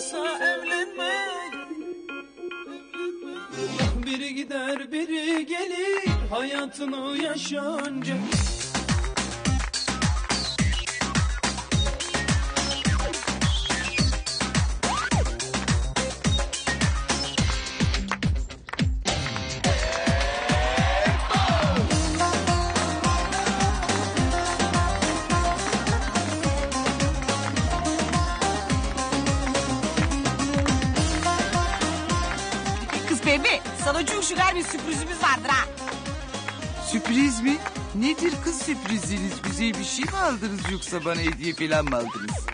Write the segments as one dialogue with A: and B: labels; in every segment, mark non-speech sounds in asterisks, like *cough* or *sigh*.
A: varsa evlenme. Biri gider biri gelir Hayatını yaşa
B: Sürpriz mi? Nedir kız sürpriziniz? Güzel bir şey mi aldınız yoksa bana hediye falan mı aldınız?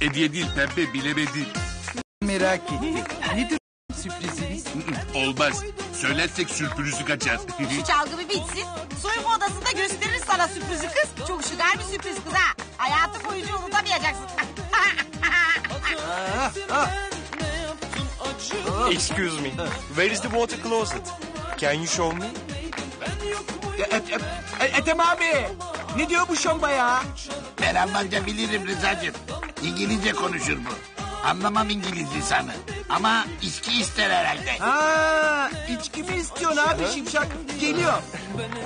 C: Hediye değil pembe bilemedin.
B: Merak ettim. Nedir sürpriziniz?
C: Olmaz. Söylersek sürprizü kaçar. *laughs*
D: Şu çalgı bir bitsin. Soyunma odasında gösteririz sana sürprizi kız. Çok şeker bir sürpriz kız ha. Hayatı boyunca unutamayacaksın.
E: Excuse me. Where is the water closet? Can you show me?
B: Ethem abi. Ne diyor bu şomba ya?
F: Ben Almanca bilirim Rıza'cığım. İngilizce konuşur bu. Anlamam İngiliz lisanı. Ama içki ister herhalde.
B: Ha, içki mi istiyorsun abi Şimşak? Geliyor.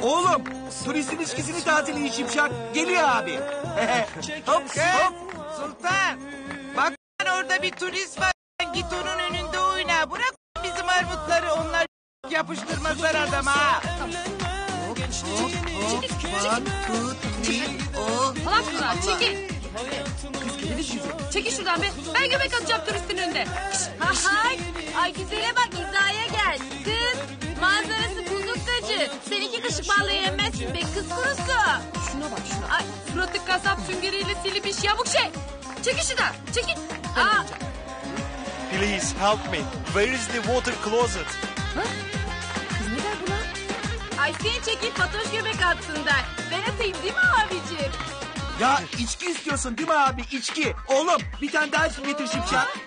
B: Oğlum, turistin içkisini tazeleyin Şimşak. Geliyor abi. *laughs* hop hop. Sultan. Bak orada bir turist var. Git onun önünde oyna. Bırak bizim armutları onlar yapıştırmazlar adama.
G: Falan şuradan çekil. Kız kelebek yüzü. Çekil şuradan be. Ben göbek atacağım turistin önünde.
H: Ay, ay güzele bak hizaya gel. Kız manzarası buzluktacı. Sen iki kaşık balla yemezsin be kız kurusu.
G: Şuna bak şuna. Ay suratı kasap süngeriyle silmiş yamuk şey. Çekil şuradan. Çekil. Aa,
E: Please help me. Where is the water closet?
G: kız ne der buna?
H: Ay sen çekil patoş göbek atsın der. Ben atayım değil mi abicim?
B: Ya içki istiyorsun değil mi abi? İçki. Oğlum bir tane daha içki getir Şimşak.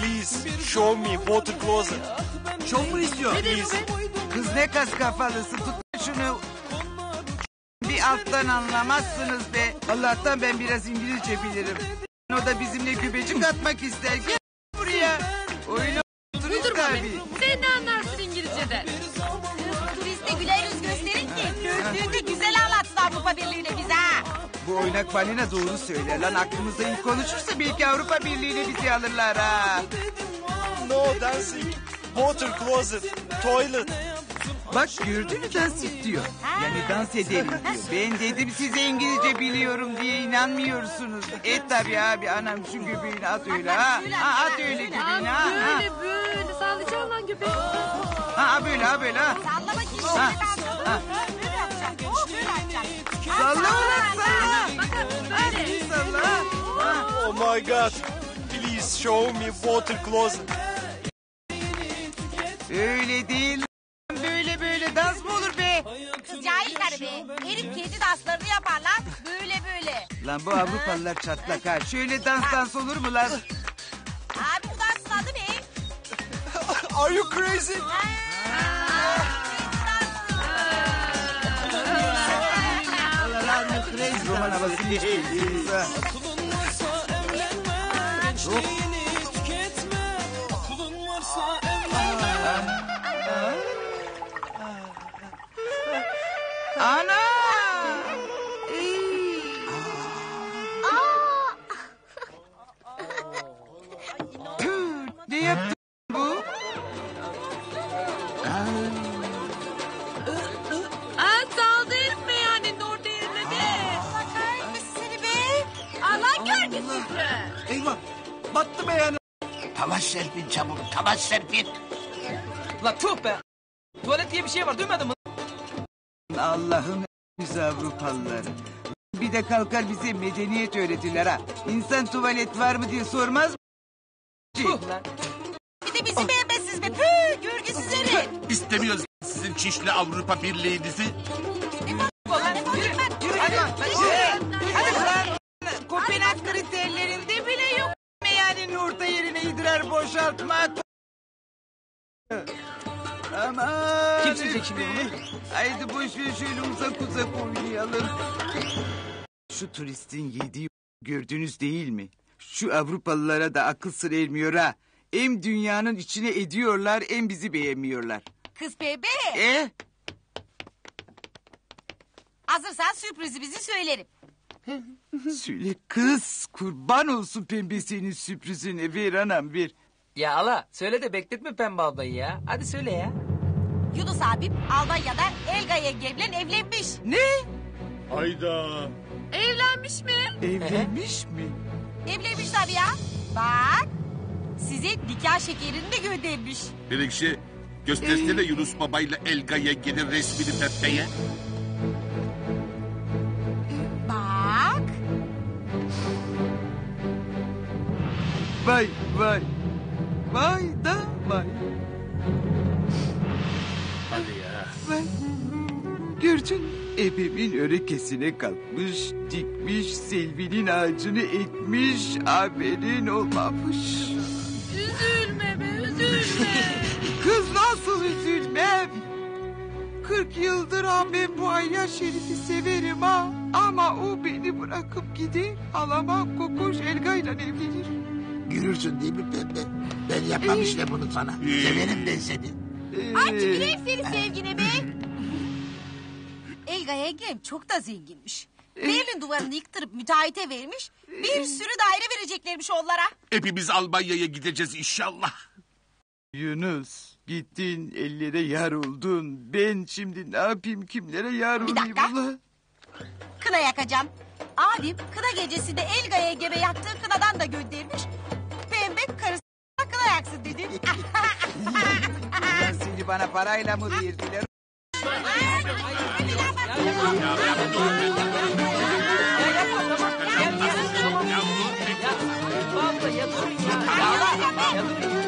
E: Please show me water closet.
B: Çok mu istiyor?
G: Ne der bu be?
B: Kız ne kas kafalısı tut şunu. Bir alttan anlamazsınız be. Allah'tan ben biraz İngilizce bilirim. O da bizimle küpecik atmak ister. Gel buraya. Oyunu
G: be.
B: abi.
G: Sen ne anlarsın İngilizceden?
D: Avrupa Birliği'ne bize ha.
B: Bu oynak balina doğru söyler lan. Aklımızda ilk konuşursa belki Avrupa Birliği'ne bizi alırlar ha.
E: No dancing. Water closet. Toilet.
B: Bak gördün mü dans istiyor. Yani dans edelim diyor. Ben dedim size İngilizce biliyorum diye inanmıyorsunuz. Et tabii abi anam şu göbeğini at öyle ha. Ha at öyle göbeğini ha. ha.
G: Böyle böyle sallayacağım lan göbek.
B: Ha böyle böyle ha böyle ha.
D: Salla bakayım.
B: Ha, ha. Salla ulan salla.
H: Bakın böyle.
B: Salla.
E: Oh my god. Please show me water closet.
B: Öyle değil. Böyle böyle dans mı olur be?
D: Kız cahil karı be. Herif kendi danslarını yapar lan. Böyle böyle.
B: Lan bu Avrupalılar çatlak ha. Şöyle dans dans olur mu lan?
D: Abi bu dansın adı ne?
E: Are you crazy?
B: Roman havası değil. ha.
I: Aklın varsa evlenme. Gençliğini tüketme. Aklın varsa evlenme.
B: Ana! Ne yaptın Battı be yani.
F: Talaş Serpil çabuk. Talaş Serpil.
I: La tüh be. Tuvalet diye bir şey var duymadın mı?
B: Allah'ım biz Avrupalılar. Bir de kalkar bize medeniyet öğretirler ha. İnsan tuvalet var mı diye sormaz mı?
I: Tüh lan.
D: Bir de bizi beğenmezsiniz be. Püh görgüsüz herif.
C: İstemiyoruz sizin çişli Avrupa Birliği'nizi.
D: Yürü.
B: Hadi lan. Hadi lan. Kopenhag kriterlerinde. Yani orta yerine idrar boşaltmak. Aman.
I: Kim silecek şimdi bunu?
B: Haydi boş ver şöyle uzak uzak oynayalım. Şu turistin yediği gördünüz değil mi? Şu Avrupalılara da akıl sır ermiyor ha. Hem dünyanın içine ediyorlar hem bizi beğenmiyorlar.
D: Kız bebe.
B: E?
D: Hazırsan sürprizimizi söylerim.
B: Söyle kız kurban olsun pembe senin sürprizine ver anam ver.
I: Ya ala söyle de bekletme Pembe ablayı ya. Hadi söyle ya.
D: Yunus abim Almanya'da Elga yengemle evlenmiş.
B: Ne?
C: Hayda.
H: Evlenmiş mi?
B: Evlenmiş mi?
D: Evlenmiş tabii ya. Bak. Size nikah şekerini de göndermiş.
C: Melekşe göstersene Yunus Baba'yla Elga yengenin resmini Pembe'ye.
B: Vay vay. Vay da vay.
C: Hadi ya.
B: Vay. Gördün ebemin örekesine kalkmış, dikmiş, Selvi'nin ağacını ekmiş, haberin olmamış.
H: Üzülme be üzülme. *laughs*
B: Kız nasıl üzülmem? 40 yıldır ha ben bu Ayya Şerif'i severim ha. Ama o beni bırakıp gider. Alama kokoş Elga'yla evlenir.
F: Görürsün değil mi pembe? Ben yapmam işte bunu sana. Severim ben seni.
D: Ay tüküreyim seni sevgine be. Elga yengem çok da zenginmiş. Berlin duvarını yıktırıp müteahhite vermiş. Bir sürü daire vereceklermiş onlara.
C: Hepimiz Almanya'ya gideceğiz inşallah.
B: Yunus gittin ellere yar oldun. Ben şimdi ne yapayım kimlere yar
D: Bir
B: olayım
D: dakika.
B: Allah.
D: Kına yakacağım. Abim kına gecesinde Elga yengeme yaktığı kınadan da göndermiş. Pembe karısı kına yaksın dedi. *laughs* *laughs*
B: Ulan seni bana parayla mı verdiler?
I: Ya durun.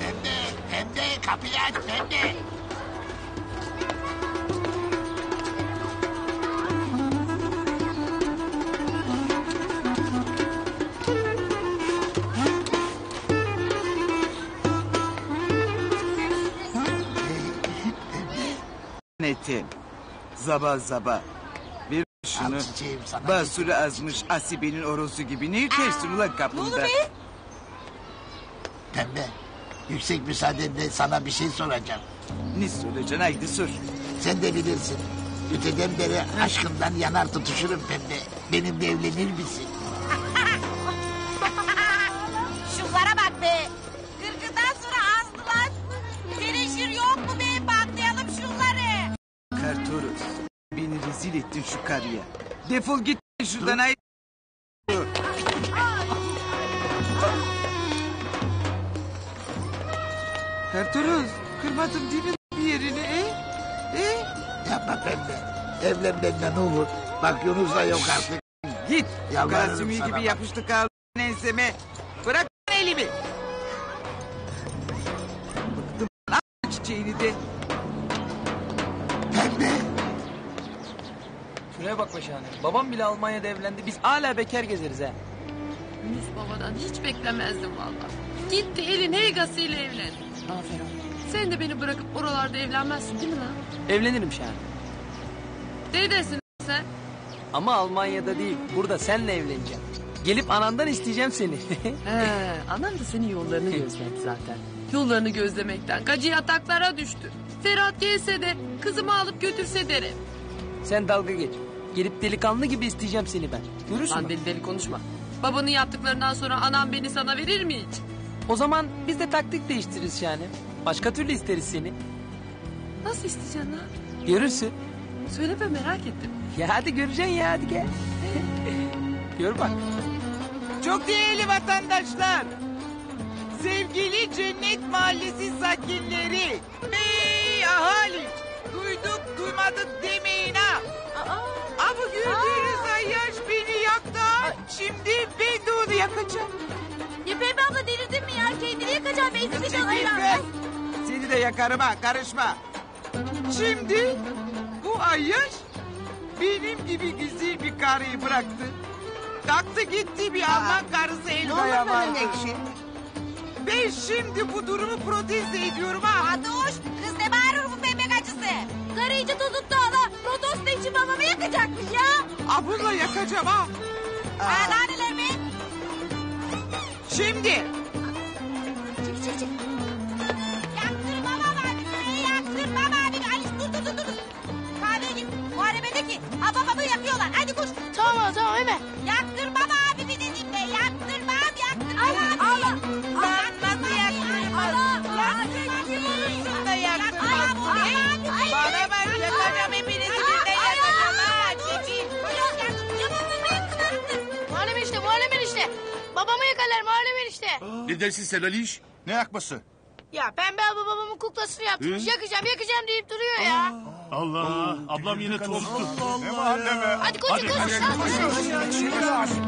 F: Pembe, pembe kapıyı aç pembe.
B: Netim. Zaba zaba. Ver şunu.
F: Çiçeğim sana.
B: Basuru azmış Asibe'nin orosu gibi. Ne yürütersin ulan
D: Ne oldu
B: kapında?
D: be?
F: Pembe, yüksek müsaadenle sana bir şey soracağım.
B: Ne soracaksın haydi sor.
F: Sen de bilirsin. Öteden beri aşkından yanar tutuşurum pembe. Benimle evlenir misin?
B: rezil ettin şu karıya. Defol git şuradan ay. Ertuğrul kırmadın değil mi bir yerini e? E?
F: Yapma pembe. Evlen benden ne olur. Bak Yunus da yok artık.
B: Git.
F: Yalvarırım Kasumi
B: gibi yapıştı kaldın enseme. Bırak elimi. Bıktım lan çiçeğini de.
I: Şuraya bak be şahane. Babam bile Almanya'da evlendi. Biz hala bekar gezeriz ha.
G: Yunus babadan hiç beklemezdim valla. Gitti elin heygasıyla evlendi.
I: Aferin.
G: Sen de beni bırakıp oralarda evlenmezsin değil mi lan?
I: Evlenirim şahane.
G: Neredesin sen?
I: Ama Almanya'da değil. Burada senle evleneceğim. Gelip anandan isteyeceğim seni. *laughs*
G: He, anam da senin yollarını gözledi zaten. Yollarını gözlemekten gacı yataklara düştü. Ferhat gelse de kızımı alıp götürse derim.
I: Sen dalga geç. Gelip delikanlı gibi isteyeceğim seni ben. Görürsün.
G: Lan deli deli konuşma. Babanın yaptıklarından sonra anam beni sana verir mi hiç?
I: O zaman biz de taktik değiştiririz şahane. Başka türlü isteriz seni.
G: Nasıl isteyeceksin lan?
I: Görürsün.
G: Söyle be merak ettim.
I: Ya hadi göreceksin ya hadi gel. *laughs* Gör bak.
B: Çok değerli vatandaşlar. Sevgili Cennet Mahallesi sakinleri. Ey ahali. Duyduk duymadık demeyin ha. Aa, bu gördüğünüz ayyaş beni yaktı. Şimdi ben de onu yakacağım.
H: Ya Pembe abla delirdin mi ya? Kendini yakacağım. Benzin
B: Çekil be. Seni de yakarım ha karışma. Şimdi bu ayyaş benim gibi güzel bir karıyı bıraktı. Kalktı gitti bir Alman karısı Elga'ya vardı. Ben şimdi bu durumu protesto ediyorum ha.
D: Adoş kız ne
H: tutup da ala. Protesto için babamı yakacakmış ya.
B: Ha bununla yakacağım ha.
D: Laneler mi?
B: Şimdi
H: Çık çık çık.
D: Yaktırma baba abi. Yaktırma baba abi. Ali dur dur dur dur. Kahveye git. Muharebedeki. Ha babamı yakıyorlar.
H: Babamı yakarlar muharrem işte.
C: Ne dersin sen Aliş?
E: Ne yakması?
H: Ya Pembe abla babamın kuklasını yaptırmış. Yakacağım yakacağım deyip duruyor ya.
J: Allah ablam yine tozlu.
E: Ne mahalle be?
H: Hadi koş koş.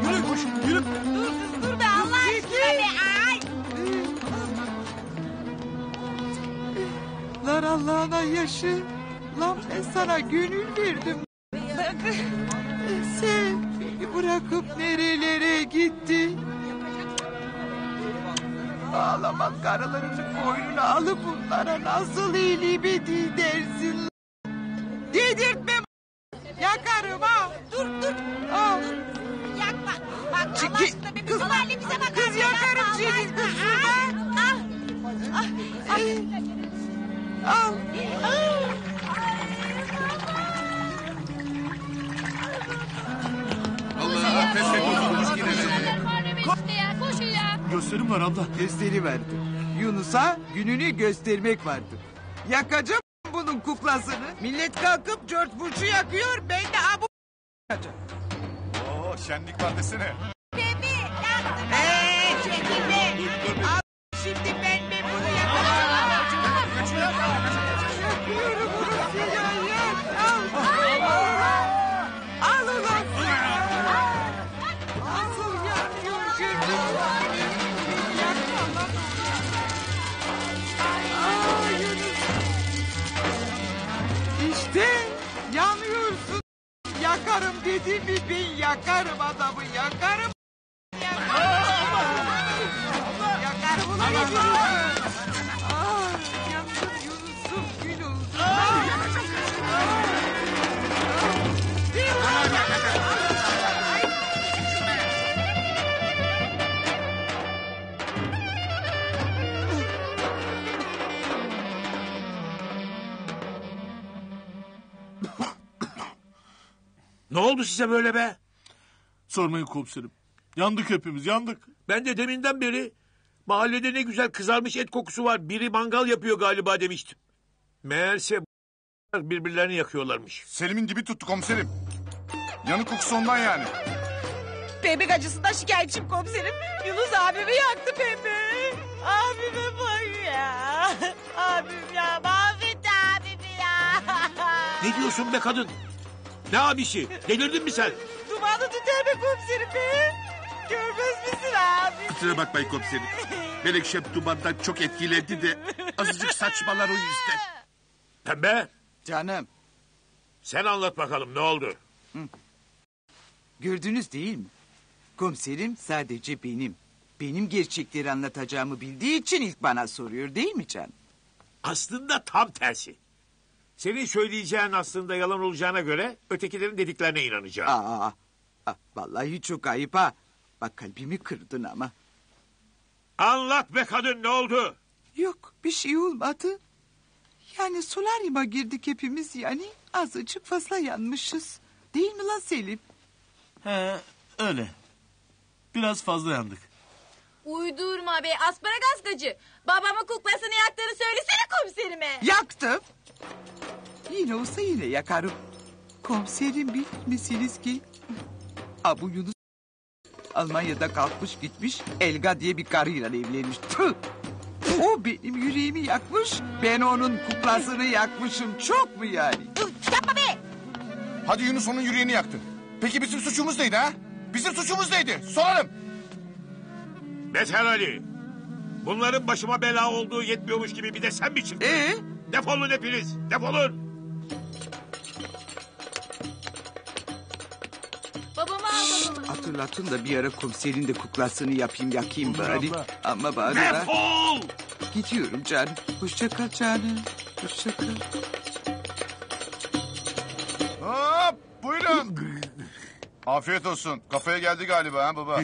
E: Yürü koş yürü.
D: Dur be Allah aşkına be. Ay.
B: Lan Allah'ına yaşı. Lan ben sana gönül verdim. Sen beni bırakıp nerelere gittin? Ağlama karılarının boynunu alıp bunlara nasıl iyiliğimi dersin? lan? Dedirtme Yakarım ha. Dur dur. Al.
D: Yakma. Bak Allah
B: Çekil.
D: aşkına bir
B: Kız-
D: kız halimize bakar.
B: kız yakarım
D: Allah
B: seni, kız
D: Ah, ah, ah.
B: Ay. Al.
C: Allah pembe bozulmuş yine
J: Gösterim var abla.
B: Gösteri verdi. Yunus'a gününü göstermek vardı. Yakacağım bunun kuklasını. Millet kalkıp George Bush'u yakıyor. Ben de abu yakacağım.
E: Oo şenlik var desene.
D: Pembe
B: Dedim mi ben yakarım adamı. Yakarım.
J: Ne oldu size böyle be? Sormayın komiserim. Yandık hepimiz yandık.
K: Ben de deminden beri mahallede ne güzel kızarmış et kokusu var. Biri mangal yapıyor galiba demiştim. Meğerse birbirlerini yakıyorlarmış.
E: Selim'in dibi tuttu komiserim. Yanık kokusu ondan yani.
D: Pembe gacısından şikayetçiyim komiserim. Yunus abimi yaktı pembe. Abime bak ya.
H: abim ya mahvetti abimi ya.
K: Ne diyorsun be kadın? Ne abisi? Delirdin mi sen?
H: Dumanı tutar be komiserim be. Görmez misin abi?
C: Kusura bakmayın komiserim. Melekşem dumandan çok etkilendi de azıcık saçmalar o yüzden.
K: Pembe
B: Canım
K: sen anlat bakalım ne oldu?
B: gördünüz değil mi? Komiserim sadece benim. Benim gerçekleri anlatacağımı bildiği için ilk bana soruyor değil mi can?
K: Aslında tam tersi. Senin söyleyeceğin aslında yalan olacağına göre ötekilerin dediklerine inanacağım.
B: Aa, aa, vallahi çok ayıp ha. Bak kalbimi kırdın ama.
K: Anlat be kadın ne oldu?
B: Yok bir şey olmadı. Yani solaryuma girdik hepimiz yani. Azıcık fazla yanmışız. Değil mi lan Selim?
J: He öyle. Biraz fazla yandık.
H: Uydurma be asparagas gacı. Babamın kuklasını yaktığını söylesene komiserime.
B: Yaktım. Yine olsa yine yakarım. Komiserim bilir misiniz ki... Abu Yunus Almanya'da kalkmış gitmiş Elga diye bir karıyla evlenmiş. Tüh! O benim yüreğimi yakmış. Ben onun kuklasını yakmışım. Çok mu yani?
D: Yapma be.
L: Hadi Yunus onun yüreğini yaktın. Peki bizim suçumuz neydi ha? Bizim suçumuz neydi? Sorarım.
K: Beter Ali. Bunların başıma bela olduğu yetmiyormuş gibi bir de sen mi çıktın?
B: Ee?
K: Defolun hepiniz. Defolun.
H: Babamı al babamı.
B: Hatırlatın da bir ara komiserin de kuklasını yapayım yakayım bari.
J: abla.
B: Ama bari
K: Defol.
B: gidiyorum canım. Hoşça kal canım. Hoşça kal.
L: Hop buyurun. Afiyet olsun. Kafaya geldi galiba ha baba.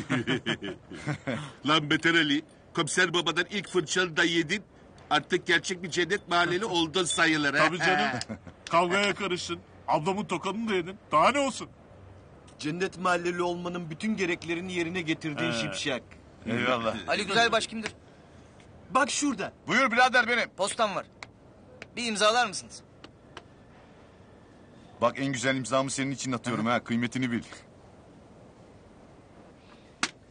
L: *laughs*
C: Lan Beter Ali, komiser babadan ilk fırçanı da yedin. Artık gerçek bir cennet mahalleli *laughs* oldun sayılır. ha?
J: Tabii canım. *laughs* Kavgaya karıştın. Ablamın tokadını da yedin. Daha ne olsun?
M: Cennet mahalleli olmanın bütün gereklerini yerine getirdiğin şipşak.
L: Eyvallah. *laughs*
I: Ali Güzelbaş kimdir?
M: Bak şurada.
L: Buyur birader benim.
I: Postam var. Bir imzalar mısınız?
L: Bak en güzel imzamı senin için atıyorum ha. Kıymetini bil.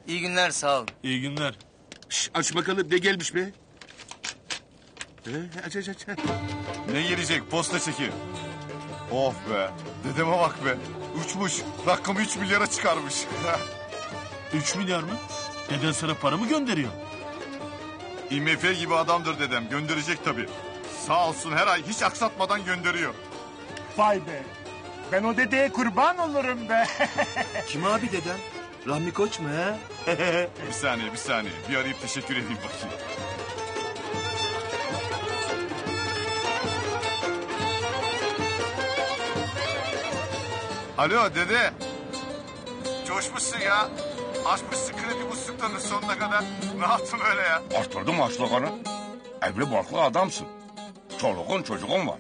I: İyi günler sağ olun.
J: İyi günler.
C: Şş, aç bakalım ne gelmiş be? Ee, aç aç aç.
L: Ne gelecek? Posta çeki. Of be. Dedeme bak be. Uçmuş. Rakamı 3 milyara çıkarmış. *laughs*
J: Üç milyar mı? Deden sana para mı gönderiyor?
L: IMF gibi adamdır dedem. Gönderecek tabii. Sağ olsun her ay hiç aksatmadan gönderiyor.
M: Vay be. Ben o dedeye kurban olurum be. *laughs* Kim abi deden? Rahmi Koç mu he? *laughs*
L: Bir saniye bir saniye. Bir arayıp teşekkür edeyim bakayım. Alo dede. Coşmuşsun ya. Açmışsın kredi musluklarını sonuna kadar. Ne yaptın öyle ya?
N: Arttırdım açlığını. Evli barklı adamsın. Çoluğun çocuğun var.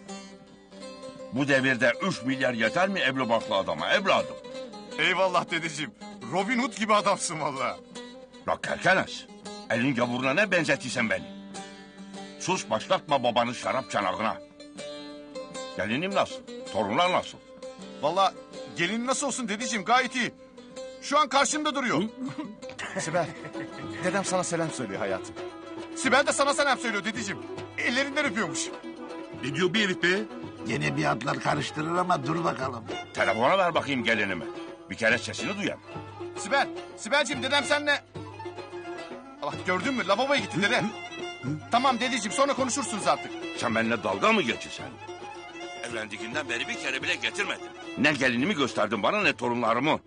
N: Bu devirde üç milyar yeter mi evli barklı adama evladım?
L: Eyvallah dedeciğim. Robin Hood gibi adamsın vallahi.
N: Bak kerkenes. Elin gavuruna ne benzettiysen beni. Sus başlatma babanın şarap çanağına. Gelinim nasıl? Torunlar nasıl?
L: Vallahi gelin nasıl olsun dedeciğim gayet iyi. Şu an karşımda duruyor. *laughs* Sibel, dedem sana selam söylüyor hayatım. Sibel de sana selam söylüyor dedeciğim. Ellerinden öpüyormuş.
C: Ne diyor bir herif be?
F: Gene bir atlar karıştırır ama dur bakalım.
N: Telefona ver bakayım gelinime. Bir kere sesini duyayım.
L: Sibel, Sibelciğim dedem senle... Allah gördün mü lavaboya gitti dede. tamam dedeciğim sonra konuşursunuz artık.
N: Sen benimle dalga mı geçirsen? Evlendiğinden beri bir kere bile getirmedin. Ne gelinimi gösterdin bana ne torunlarımı.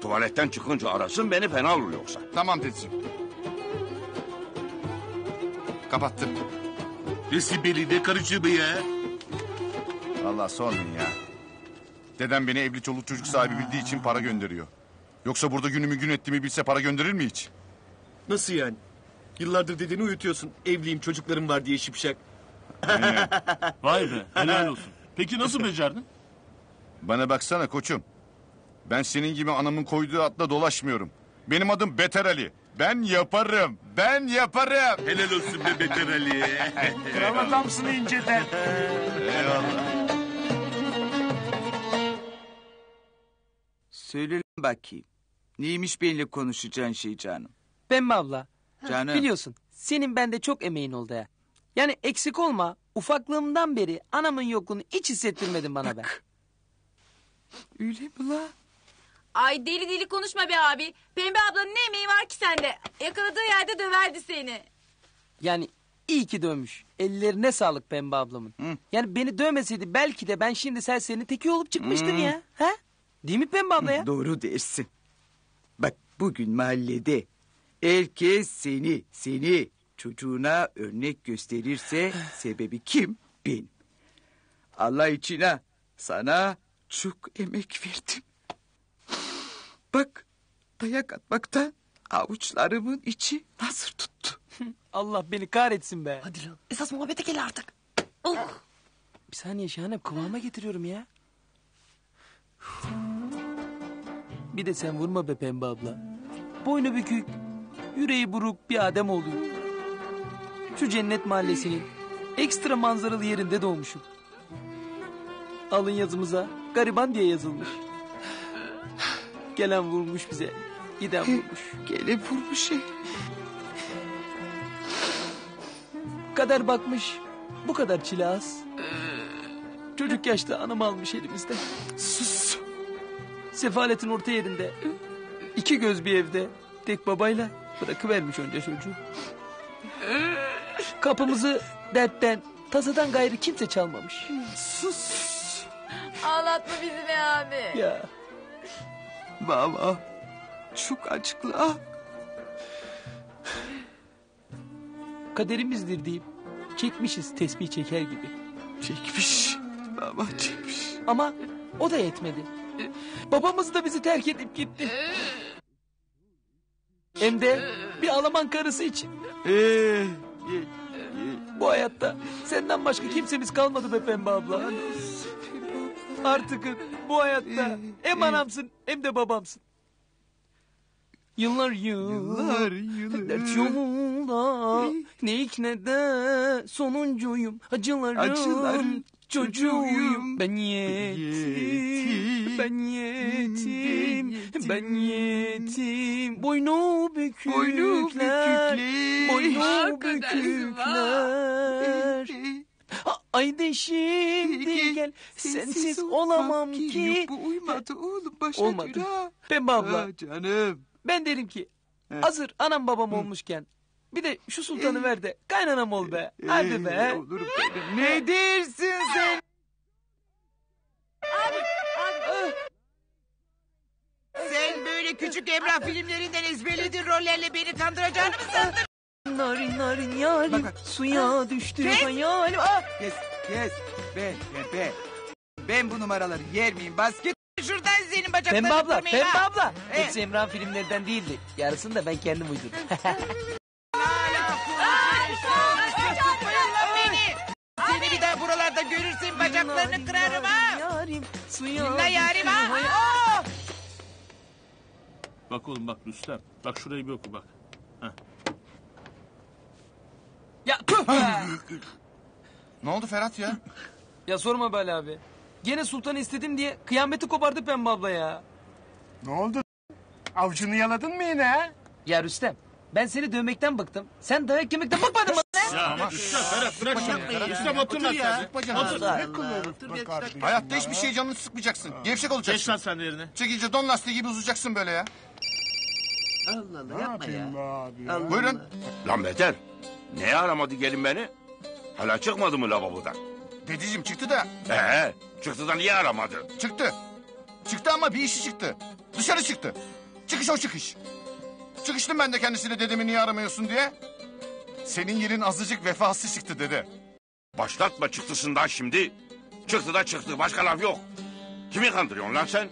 N: Tuvaletten çıkınca arasın beni fena olur yoksa.
L: Tamam dedeciğim. Kapattım.
C: Ne Sibel'i ne karıcığımı ya?
L: Vallahi sormayın ya. Dedem beni evli çoluk çocuk sahibi bildiği için para gönderiyor. Yoksa burada günümü gün ettiğimi bilse para gönderir mi hiç?
M: Nasıl yani? Yıllardır dedeni uyutuyorsun. Evliyim çocuklarım var diye şipşak.
J: Vay be helal olsun. Peki nasıl becerdin?
L: Bana baksana koçum. Ben senin gibi anamın koyduğu atla dolaşmıyorum. Benim adım Beter Ali. Ben yaparım. Ben yaparım.
C: Helal olsun be Beter Ali. *laughs*
M: Kral adamsın inceden.
L: Eyvallah.
B: Söyle lan bakayım. Neymiş benimle konuşacağın şey canım?
I: Ben mi abla?
B: Canım.
I: Biliyorsun senin bende çok emeğin oldu ya. Yani eksik olma. Ufaklığımdan beri anamın yokluğunu hiç hissettirmedin bana be.
B: Öyle mi la?
H: Ay deli deli konuşma be abi. Pembe ablanın ne emeği var ki sende? Yakaladığı yerde döverdi seni.
I: Yani iyi ki dövmüş. Ellerine sağlık Pembe ablamın. Yani beni dövmeseydi belki de ben şimdi serserinin teki olup çıkmıştım
B: Hmm.
I: ya. Ha? Değil mi Pembe abla ya?
B: Doğru dersin. Bak bugün mahallede herkes seni, seni çocuğuna örnek gösterirse sebebi kim? Ben. Allah için ha, sana çok emek verdim. Bak dayak atmaktan avuçlarımın içi nasır tuttu. *laughs*
I: Allah beni kahretsin be.
G: Hadi lan esas muhabbete gel artık.
I: Bir saniye Şahanem kıvama getiriyorum ya. Bir de sen vurma be Pembe abla. Boynu bükük, yüreği buruk bir adem oluyor. Şu cennet mahallesinin ekstra manzaralı yerinde doğmuşum. Alın yazımıza gariban diye yazılmış. Gelen vurmuş bize, giden vurmuş. *laughs*
B: Gelen vurmuş he.
I: Kader bakmış, bu kadar çile az. Çocuk yaşta anam almış elimizden.
B: Sus.
I: Sefaletin orta yerinde. iki göz bir evde. Tek babayla bırakıvermiş önce çocuğu. Kapımızı dertten, tasadan gayrı kimse çalmamış.
B: Sus.
H: Ağlatma bizi be abi.
I: Ya
B: Baba çok açıkla.
I: kaderimizdir deyip çekmişiz tesbih çeker gibi.
B: Çekmiş. Baba çekmiş.
I: Ama o da yetmedi. Babamız da bizi terk edip gitti. Hem de bir Alman karısı için.
B: Ee,
I: Bu hayatta senden başka kimsemiz kalmadı be Pembe abla. Artık bu hayatta hem anamsın hem de babamsın. Yıllar yıllar,
B: yıllar.
I: dert yolunda ne ilk ne de sonuncuyum. Acıların,
B: Acıların
I: çocuğuyum. Ben yetim, ben yetim, ben yetim. Boynu bükükler,
B: Boynu bükükler.
I: boynu bükükler. Ha, Haydi şimdi *laughs* gel, sensiz olamam ki.
B: Bu uymadı oğlum başa
I: Olmadı. Pembe abla.
B: Ha, canım.
I: Ben derim ki hazır anam babam olmuşken bir de şu sultanı ver de kaynanam ol be. Hadi be.
B: Ee, benim. Ne dersin sen?
O: Sen böyle küçük Emrah filmlerinden ezberlediğin rollerle beni kandıracağını mı sandın?
I: Narin narin yarim suya düştü hayalim. Ah!
B: Kes kes. Ben ben ben. Ben bu numaraları yer miyim? Basket.
O: Şuradan senin bacaklarını
I: Pembe abla,
O: kırmayayım
I: Pembe
O: ha.
I: abla.
O: He.
I: Hepsi Emrah'ın filmlerden değildi. Yarısını da ben kendim uydurdum. *laughs*
O: bacaklarını kırarım ha.
I: Yarim suya
O: Dinle yarim ha.
J: Bak oğlum bak Rüstem. Bak şurayı bir oku bak.
I: Ya tüh be!
L: Ne oldu Ferhat ya?
I: Ya sorma böyle abi. Gene sultanı istedim diye kıyameti kopardı Pembe abla ya.
M: Ne oldu? Avcunu yaladın mı yine ha?
I: Ya Rüstem ben seni dövmekten bıktım. Sen dayak yemekten bıkmadın mı?
J: Ya Rüstem Ferhat bırak şimdi. Rüstem otur lan sen.
L: Sıkma canını.
J: Otur.
L: Hayatta hiçbir şey canını sıkmayacaksın. Gevşek
J: Geç
L: olacaksın.
J: lan sen de yerine.
L: Çekince don lastiği gibi uzayacaksın böyle ya.
O: Allah Allah yapma ya.
M: Yapayım be abi ya.
O: Allah
L: Buyurun.
O: Allah.
N: Lan Beter. Neye aramadı gelin beni? Hala çıkmadı mı lavabodan?
L: Dedeciğim çıktı da.
N: Ee, çıktı da niye aramadı?
L: Çıktı. Çıktı ama bir işi çıktı. Dışarı çıktı. Çıkış o çıkış. Çıkıştım ben de kendisine dedemi niye aramıyorsun diye. Senin yerin azıcık vefası çıktı dede.
N: Başlatma çıktısından şimdi. Çıktı da çıktı başka laf yok. Kimi kandırıyorsun lan sen?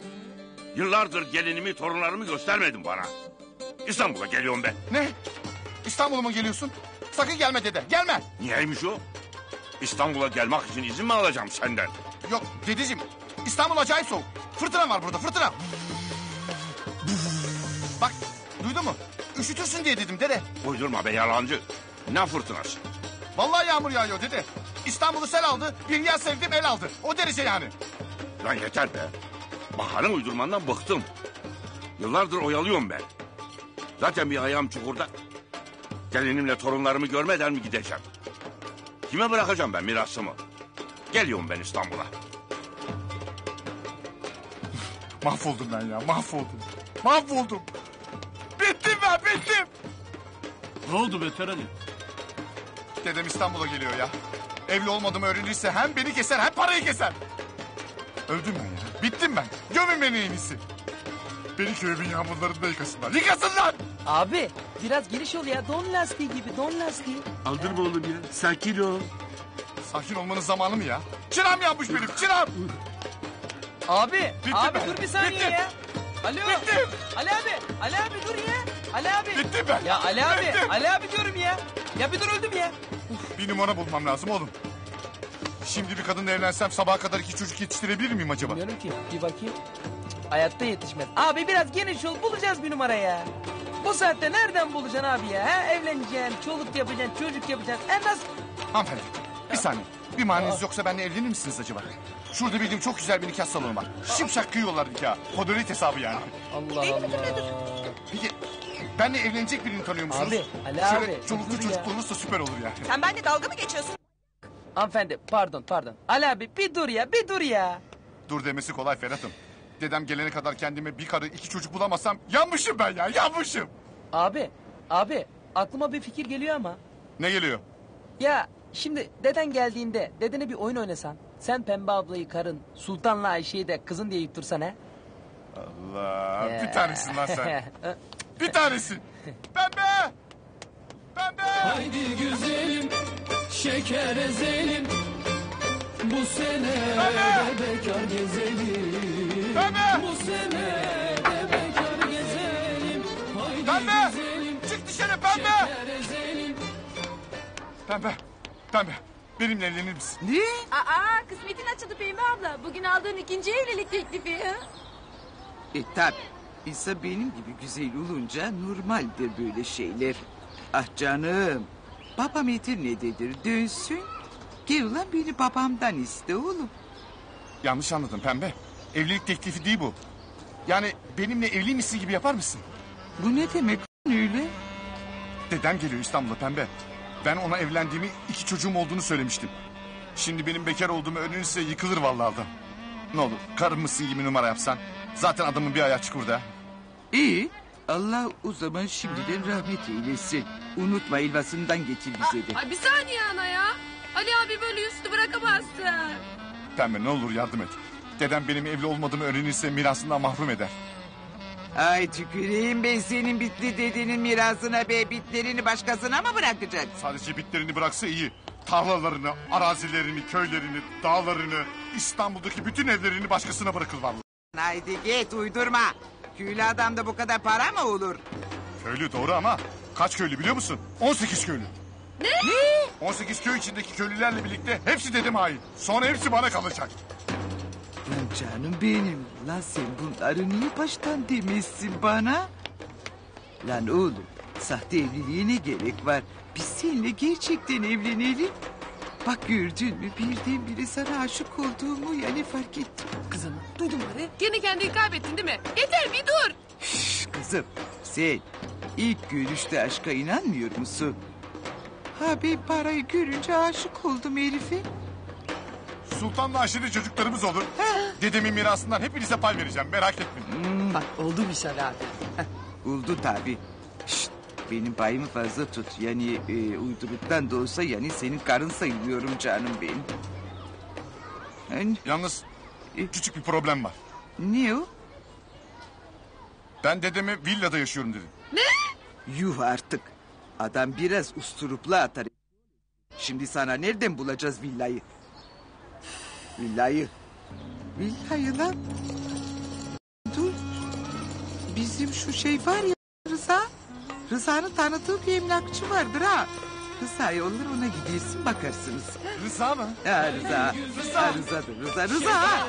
N: Yıllardır gelinimi torunlarımı göstermedin bana. İstanbul'a geliyorum ben.
L: Ne? İstanbul'a mı geliyorsun? Sakın gelme dede. Gelme.
N: Niyeymiş o? İstanbul'a gelmek için izin mi alacağım senden?
L: Yok dedeciğim. İstanbul acayip soğuk. Fırtına var burada fırtına. Duydun mu? Üşütürsün diye dedim dede.
N: Uydurma be yalancı. Ne fırtınası?
L: Vallahi yağmur yağıyor dede. İstanbul'u sel aldı. Bir yer sevdim el aldı. O derece yani.
N: Lan yeter be. Baharın uydurmandan bıktım. Yıllardır oyalıyorum ben. Zaten bir ayağım çukurda. Gelinimle torunlarımı görmeden mi gideceğim? Kime bırakacağım ben mirasımı? Geliyorum ben İstanbul'a.
L: Mahvoldum ben ya mahvoldum. Mahvoldum. Bittim ben bittim.
J: Ne oldu Beter Ali?
L: Dedem İstanbul'a geliyor ya. Evli olmadığımı öğrenirse hem beni keser hem parayı keser. Öldüm ben ya. Bittim ben. Gömün beni en iyisi. Beni köyümün yağmurlarında yıkasınlar. Yıkasınlar.
I: Abi biraz geniş ol ya. Don lastiği gibi don lastiği.
C: Aldırma oğlum ya. Sakin ol.
L: Sakin olmanın zamanı mı ya? Çırağım yanmış benim çırağım.
I: Abi,
L: Bittim
I: abi
L: ben.
I: dur bir saniye
L: Bittim.
I: ya. Alo.
L: Bittim.
I: Ali abi, Ali abi dur ya. Ali abi.
L: Bittim ben.
I: Ya Ali abi,
L: Bittim.
I: Ali abi diyorum ya. Ya bir dur öldüm ya.
L: Bir numara bulmam lazım oğlum. Şimdi bir kadınla evlensem sabaha kadar iki çocuk yetiştirebilir miyim acaba?
I: Bilmiyorum ki. Bir bakayım. Hayatta yetişmez. Abi biraz geniş ol bulacağız bir numara ya. Bu saatte nereden bulacaksın abi ya? Ha? Evleneceksin, çoluk yapacaksın, çocuk yapacaksın. En az...
L: Hanımefendi bir saniye. Bir maniniz yoksa benimle evlenir misiniz acaba? Şurada bildiğim çok güzel bir nikah salonu var. Şimşak kıyıyorlar nikahı. Kodolit hesabı yani.
I: Allah Allah.
L: Peki benimle evlenecek birini tanıyor musunuz?
I: Abi, Ali
L: Şöyle
I: abi,
L: çoluklu
I: dur
L: çocuk
I: ya.
L: olursa süper olur yani.
D: Sen benimle dalga mı geçiyorsun?
I: Hanımefendi pardon pardon. Ali abi bir dur ya bir dur ya.
L: Dur demesi kolay Ferhat'ım. Dedem gelene kadar kendime bir karı iki çocuk bulamazsam yanmışım ben ya yanmışım.
I: Abi, abi aklıma bir fikir geliyor ama.
L: Ne geliyor?
I: Ya şimdi deden geldiğinde dedene bir oyun oynasan. Sen Pembe ablayı karın, Sultan'la Ayşe'yi de kızın diye yuttursan ha?
L: Allah bir tanesin lan sen. *laughs* bir tanesin. Pembe! Pembe!
P: Haydi güzelim, şeker ezelim. Bu sene de bekar gezelim. Bu sene de bekar gezelim. Haydi
L: Pembe!
P: güzelim,
L: Çık dışarı pembe!
P: şeker ezelim.
L: Pembe! Pembe! Benimle evlenir misin?
D: Ne?
H: Aa kısmetin açıldı Pembe abla. Bugün aldığın ikinci evlilik teklifi.
B: E tabi. İnsan benim gibi güzel olunca normaldir böyle şeyler. Ah canım. Babam etir ne dedir dönsün. Gel ulan beni babamdan iste oğlum.
L: Yanlış anladın pembe. Evlilik teklifi değil bu. Yani benimle evli misin gibi yapar mısın?
B: Bu ne demek öyle?
L: Dedem geliyor İstanbul'a pembe. Ben ona evlendiğimi iki çocuğum olduğunu söylemiştim. Şimdi benim bekar olduğumu öğrenirse yıkılır vallahi adam. Ne olur karım mısın gibi numara yapsan. Zaten adamın bir ayağı çukurda.
B: İyi. Allah o zaman şimdiden rahmet eylesin. Unutma elvasından getir bize de.
G: Ay bir saniye ana ya. Ali abi böyle üstü bırakamazsın.
L: Pembe ne olur yardım et. Dedem benim evli olmadığımı öğrenirse mirasından mahrum eder.
B: Ay tüküreyim ben senin bitli dedenin mirasına be. Bitlerini başkasına mı bırakacak?
L: Sadece bitlerini bıraksa iyi. Tarlalarını, arazilerini, köylerini, dağlarını, İstanbul'daki bütün evlerini başkasına bırakır vallahi.
B: Haydi git uydurma. Köylü adamda bu kadar para mı olur?
L: Köylü doğru ama kaç köylü biliyor musun? 18 köylü.
G: Ne?
L: 18 köy içindeki köylülerle birlikte hepsi dedeme ait. Sonra hepsi bana kalacak.
B: Lan canım benim. Lan sen bunları niye baştan demezsin bana? Lan oğlum sahte evliliğe ne gerek var? Biz seninle gerçekten evlenelim. Bak gördün mü birdenbire sana aşık olduğumu yani fark ettim.
G: Kızım duydun be? Gene kendini kaybettin değil mi? Yeter bir dur.
B: Şş, kızım sen ilk görüşte aşka inanmıyor musun? Ha ben parayı görünce aşık oldum herife.
L: Sultanla Ayşe'de çocuklarımız olur. Dedemin mirasından hepinize pay vereceğim merak etmeyin.
G: Bak oldu bir abi.
B: Oldu tabi. Şşt, benim payımı fazla tut. Yani e, uyduruktan da olsa yani senin karın sayılıyorum canım benim. Yani,
L: Yalnız küçük bir problem var.
B: ne o?
L: Ben dedeme villada yaşıyorum dedim.
B: Yuh artık. Adam biraz usturuplu atar. Şimdi sana nereden bulacağız villayı? Villayı. Villayı lan. Dur. Bizim şu şey var ya Rıza. Rıza'nın tanıdığı bir emlakçı vardır ha. Rıza yollar ona gidiyorsun bakarsınız.
L: Rıza mı?
B: Ha Rıza.
L: Rıza.
B: Ha, Rıza'dır Rıza. Rıza. ha.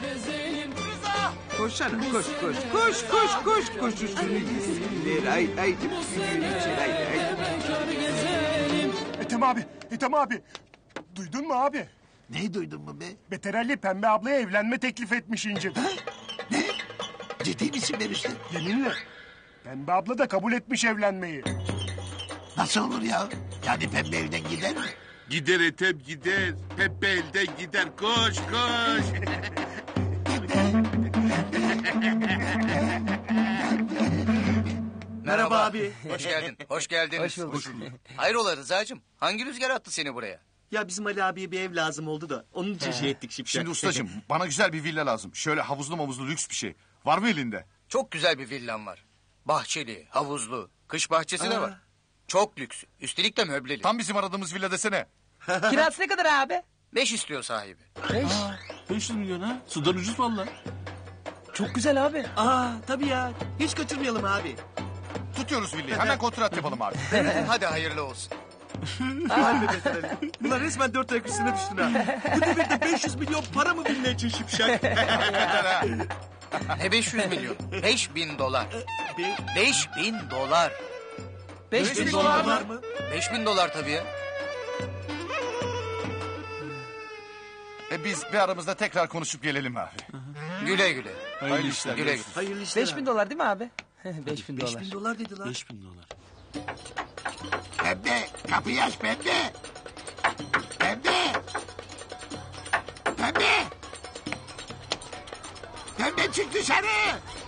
B: Koş hanım koş koş koş koş koş koş üstünü giysinler. Ay ay yürüyün içeri ay ay.
M: Ethem abi, Ethem abi. Duydun mu abi?
F: Neyi duydun mu be?
M: Beter Ali Pembe ablaya evlenme teklif etmiş İnci.
F: Ciddi misin Berişte?
M: Yeminle. Pembe abla da kabul etmiş evlenmeyi.
F: Nasıl olur ya? Yani pembe evden gider mi?
C: Gider etem gider. Pembe elden gider. Koş koş.
Q: Merhaba abi. Hoş geldin. Hoş geldiniz.
I: Hoş bulduk.
Q: Hayrola Rıza'cığım? Hangi rüzgar attı seni buraya?
M: Ya bizim Ali abiye bir ev lazım oldu da onun için şey ettik Şipşak.
L: Şimdi ustacığım *laughs* bana güzel bir villa lazım. Şöyle havuzlu mavuzlu lüks bir şey. Var mı elinde?
Q: Çok güzel bir villam var. Bahçeli, havuzlu, kış bahçesi de
L: Aa.
Q: var. Çok lüks. Üstelik de möbleli.
L: Tam bizim aradığımız villa desene. *laughs*
I: Kirası ne kadar abi?
Q: Beş istiyor sahibi.
I: Beş.
J: 500 milyon ha? Sudan ucuz valla.
I: Çok güzel abi.
M: Aa tabii ya. Hiç kaçırmayalım abi.
L: Tutuyoruz villayı. Hemen kontrat yapalım *laughs* abi.
Q: Hadi hayırlı olsun.
M: Be. Ulan resmen dört ayak üstüne düştün ha. Bu devirde 500 milyon para mı bilme için Şipşak?
Q: Ne 500 milyon? 5000 dolar. 5000 dolar.
I: 5000 dolar mı?
Q: 5000 dolar tabii ya.
L: E biz bir aramızda tekrar konuşup gelelim abi.
Q: Güle güle.
L: Hayırlı işler.
Q: Güle güle.
M: Hayırlı işler
I: 5000 dolar değil mi abi? *laughs* 5000 dolar.
M: 5000 dolar dedi lan.
J: 5000 dolar.
F: Pembe kapıyı aç pembe. Pembe. Pembe. Pembe çık dışarı.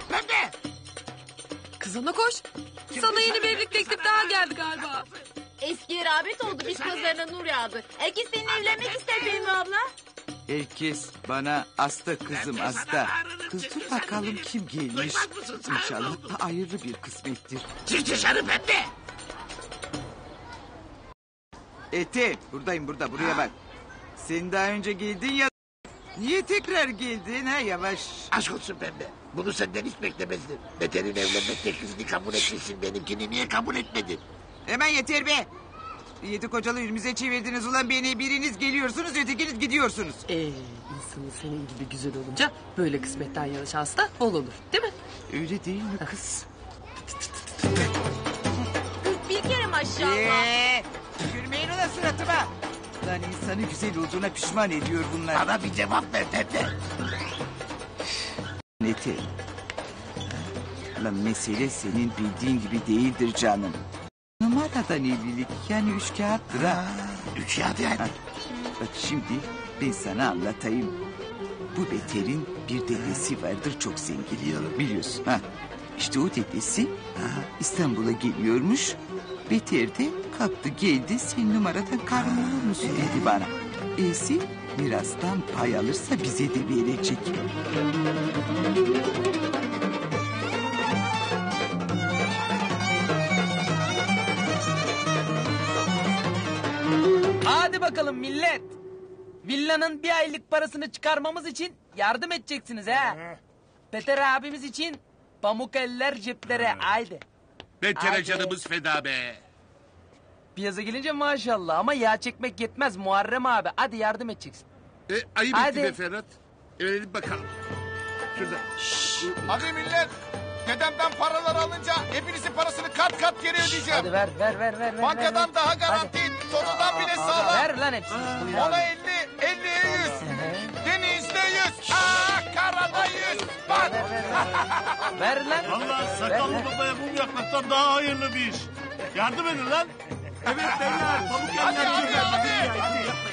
F: Pembe.
G: Kız ana koş. Sana yeni bir evlilik teklif daha geldi galiba.
H: Eskiye rağbet oldu. Bit pazarına nur yağdı. Herkes seninle evlenmek ister Pembe abla.
B: Herkes bana hasta kızım hasta. Kız dur bakalım kim gelmiş. İnşallah da hayırlı bir kısmettir.
F: Çık dışarı pembe.
B: Ete buradayım burada buraya bak. Sen daha önce geldin ya. Niye tekrar geldin ha yavaş.
F: Aşk olsun pembe. Bunu senden hiç beklemezdim. Beter'in evlenme teklifini kabul etmişsin. Benimkini niye kabul etmedin?
B: Hemen yeter be. Yedi kocalı yüzümüze çevirdiniz ulan beni. Biriniz geliyorsunuz ötekiniz gidiyorsunuz.
G: Ee, insanın senin gibi güzel olunca böyle kısmetten yana şans da bol olur. Değil mi?
B: Öyle değil mi kız?
H: Bir kere maşallah.
B: Ee, gülmeyin ulan suratıma. Lan insanı güzel olduğuna pişman ediyor bunlar.
F: Bana bir cevap ver pembe.
B: Neti. Lan mesele senin bildiğin gibi değildir canım. Numaradan evlilik yani üç kağıttır ha.
F: Üç kağıt yani.
B: Bak şimdi ben sana anlatayım. Bu Beter'in bir dedesi vardır çok zengin. Biliyorum. Biliyorsun. Ha. İşte o dedesi İstanbul'a geliyormuş. Beter de kalktı geldi sen numaradan karım olur musun dedi bana. Esi mirastan pay alırsa bize de verecek.
I: Hadi bakalım millet. Villanın bir aylık parasını çıkarmamız için yardım edeceksiniz ha. Peter abimiz için pamuk eller ceplere haydi.
C: Betere
I: Haydi.
C: canımız feda be.
I: Piyaza gelince maşallah ama yağ çekmek yetmez Muharrem abi. Hadi yardım edeceksin.
C: E, ayıp
I: Hadi.
C: etti be Ferhat. Verelim bakalım. Şurada.
L: Hadi millet. Dedemden paralar alınca hepinizin parasını kat kat geri ödeyeceğim.
I: Hadi ver ver ver ver.
L: Bankadan
I: ver.
L: daha garanti, sonundan bile sağlam.
I: Ver lan hepsini.
L: Ona. 50, 50'ye 100. Denizde 100. Aa, karada 100. Bak.
I: Ver lan.
J: Valla sakallı babaya mum yakmaktan daha hayırlı bir iş. Yardım edin lan. Evet beyler. Pamuk
L: Hadi
J: yerler
L: hadi
J: geliyor.
L: hadi.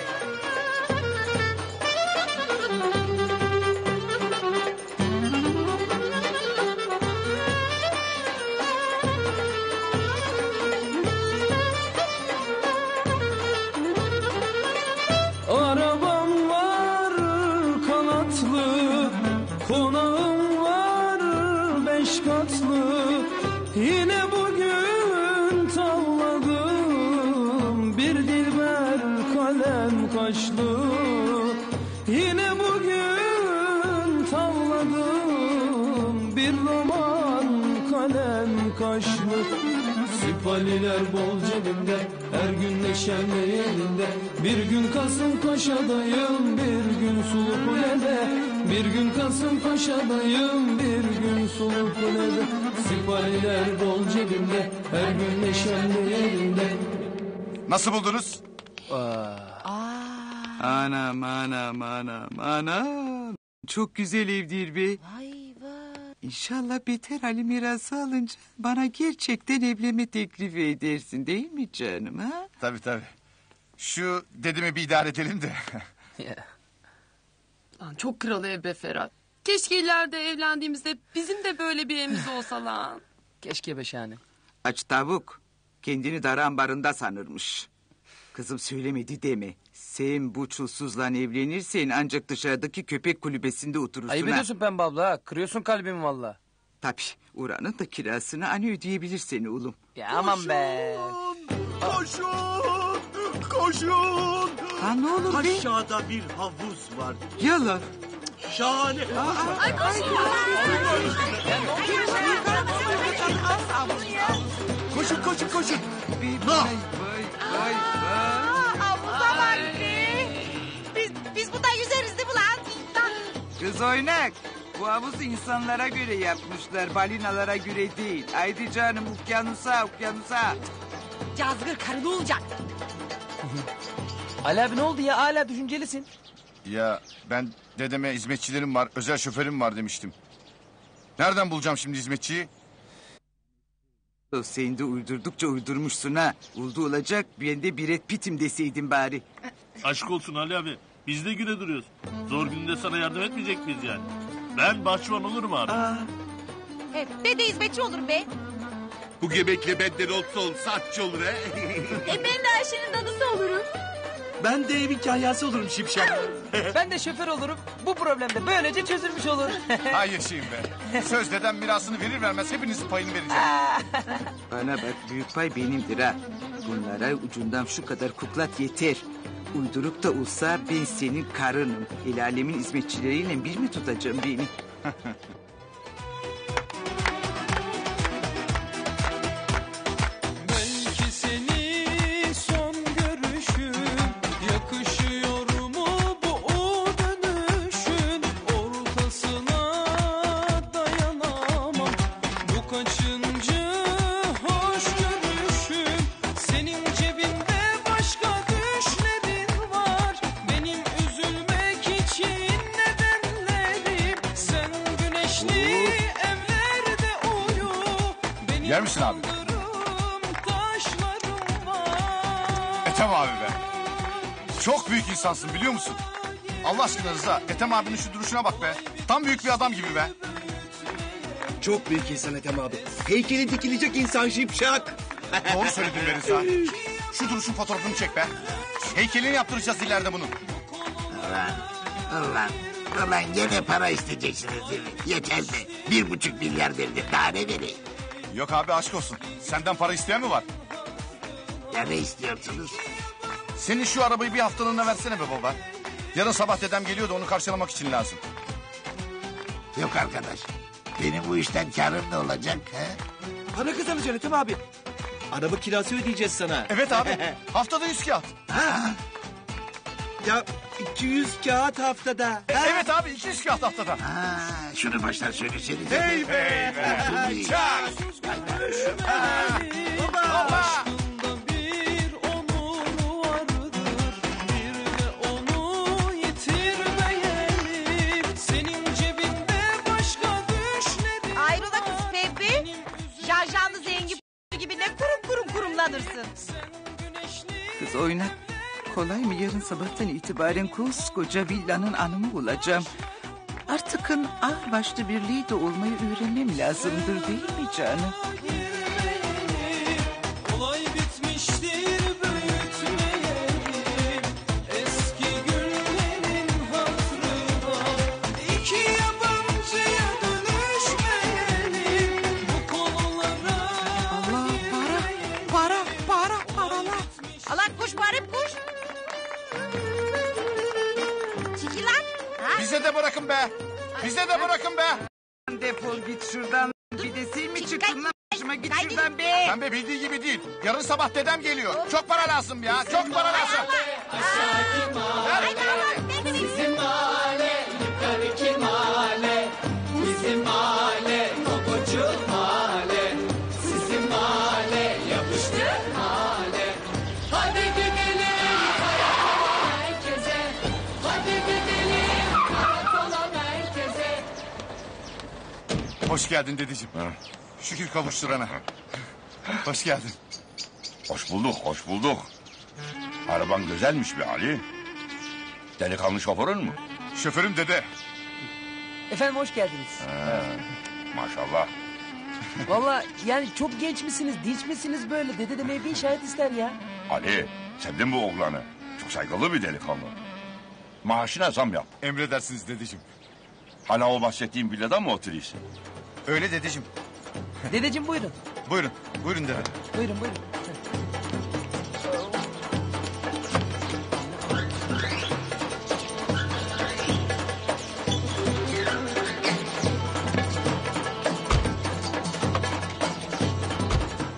A: Kasımpaşa'dayım Bir gün Sulu Kule'de Bir gün Kasımpaşa'dayım Bir gün Sulu Kule'de Sipaliler bol cebimde Her gün neşemle yerinde
L: Nasıl buldunuz?
B: Anam anam anam anam. Çok güzel evdir be. İnşallah Beter Ali mirası alınca bana gerçekten evlenme teklifi edersin değil mi canım ha?
L: Tabii tabii. Şu dedemi bir idare edelim de. *laughs*
G: Lan çok kral ev be Ferhat. Keşke ileride evlendiğimizde bizim de böyle bir evimiz olsa lan. *laughs*
I: Keşke be şahane.
B: Aç tavuk. Kendini dar ambarında sanırmış. Kızım söylemedi deme. Sen bu çulsuzla evlenirsen ancak dışarıdaki köpek kulübesinde oturursun.
I: Ayıp
B: ha.
I: ediyorsun Pembe abla. Kırıyorsun kalbimi valla.
B: Tabii oranın da kirasını hani ödeyebilir seni oğlum.
I: Ya aman be.
K: Koşun! Koşun!
B: Ha ne olur be?
K: Aşağıda bir havuz var.
B: Yalan.
K: Şahane.
H: Ay koşun.
K: Koşun koşun koşun.
B: Vay vay vay.
D: Havuza bak be. Biz, biz burada yüzeriz değil mi lan?
B: Kız oynak. Bu havuzu insanlara göre yapmışlar. Balinalara göre değil. Haydi canım okyanusa okyanusa.
D: Cazgır karı ne olacak?
I: Ali abi ne oldu ya? Hala düşüncelisin.
L: Ya ben dedeme hizmetçilerim var, özel şoförüm var demiştim. Nereden bulacağım şimdi hizmetçiyi?
B: Sen de uydurdukça uydurmuşsun ha. Oldu olacak ben de Brad Pitt'im deseydin bari.
J: Aşk olsun Ali abi. Biz de güne duruyoruz. Zor günde sana yardım etmeyecek miyiz yani? Ben bahçıvan olurum abi.
D: He, dede hizmetçi olur be.
C: Bu gemekle benden olsa olsa atçı olur he.
H: E ben de Ayşe'nin dadısı olurum.
O: Ben de evin kahyası olurum Şipşak. *laughs*
I: ben de şoför olurum. Bu problem de böylece çözülmüş olur. *laughs*
L: Hay yaşayayım be. Söz dedem mirasını verir vermez hepinizin payını vereceğim. *laughs*
B: Bana bak büyük pay benimdir ha. Bunlara ucundan şu kadar kuklat yeter. Uyduruk da olsa ben senin karınım. El alemin hizmetçileriyle bir mi tutacağım beni?
L: Allah aşkına Rıza, Ethem abinin şu duruşuna bak be. Tam büyük bir adam gibi be.
O: Çok büyük insan Ethem abi. Heykeli dikilecek insan Şipşak. *laughs*
L: Doğru söyledin be Rıza. Şu duruşun fotoğrafını çek be. Heykelini yaptıracağız ileride bunun.
F: Ulan, ulan, ulan gene para isteyeceksiniz değil mi? Yeter de bir buçuk milyar verdim daha ne vereyim?
L: Yok abi aşk olsun. Senden para isteyen mi var?
F: Ya ne istiyorsunuz?
L: Senin şu arabayı bir haftalığına versene be baba. Yarın sabah dedem geliyor da onu karşılamak için lazım.
F: Yok arkadaş. Benim bu işten karım ne olacak? He?
O: Para kazanacaksın Ethem abi. Araba kirası ödeyeceğiz sana.
L: Evet abi. *laughs* Haftada yüz kağıt.
O: Ya 200 kağıt haftada.
L: Evet abi 200 kağıt haftada.
F: Ha, şunu baştan söylesenize.
L: Hey be.
F: Tabii.
L: Çak.
A: Aşkında
D: kurumlanırsın.
B: Kız oynak. Kolay mı yarın sabahtan itibaren koskoca villanın anımı olacağım. Artıkın ağ başlı birliği de olmayı öğrenmem lazımdır değil mi canım? Şuradan. Bir de sen mi çıktın lan? Başıma git şuradan be.
L: Sen be bildiği gibi değil. Yarın sabah dedem geliyor. Çok para lazım ya. Çok para lazım. Hoş geldin dedeciğim. Şükür kavuşturana. Hoş geldin.
N: Hoş bulduk, hoş bulduk. Araban güzelmiş be Ali. Delikanlı şoförün mü?
L: Şoförüm dede.
I: Efendim hoş geldiniz.
N: Ha, maşallah.
I: Valla yani çok genç misiniz, dinç misiniz böyle? Dede demeye bir işaret ister ya.
N: Ali sevdin bu oğlanı. Çok saygılı bir delikanlı. Maaşına zam yap.
L: Emredersiniz dedeciğim.
N: Hala o bahsettiğim villada mı oturuyorsun?
L: Öyle dedeciğim.
I: Dedeciğim buyurun.
L: Buyurun. Buyurun dede.
I: Buyurun buyurun.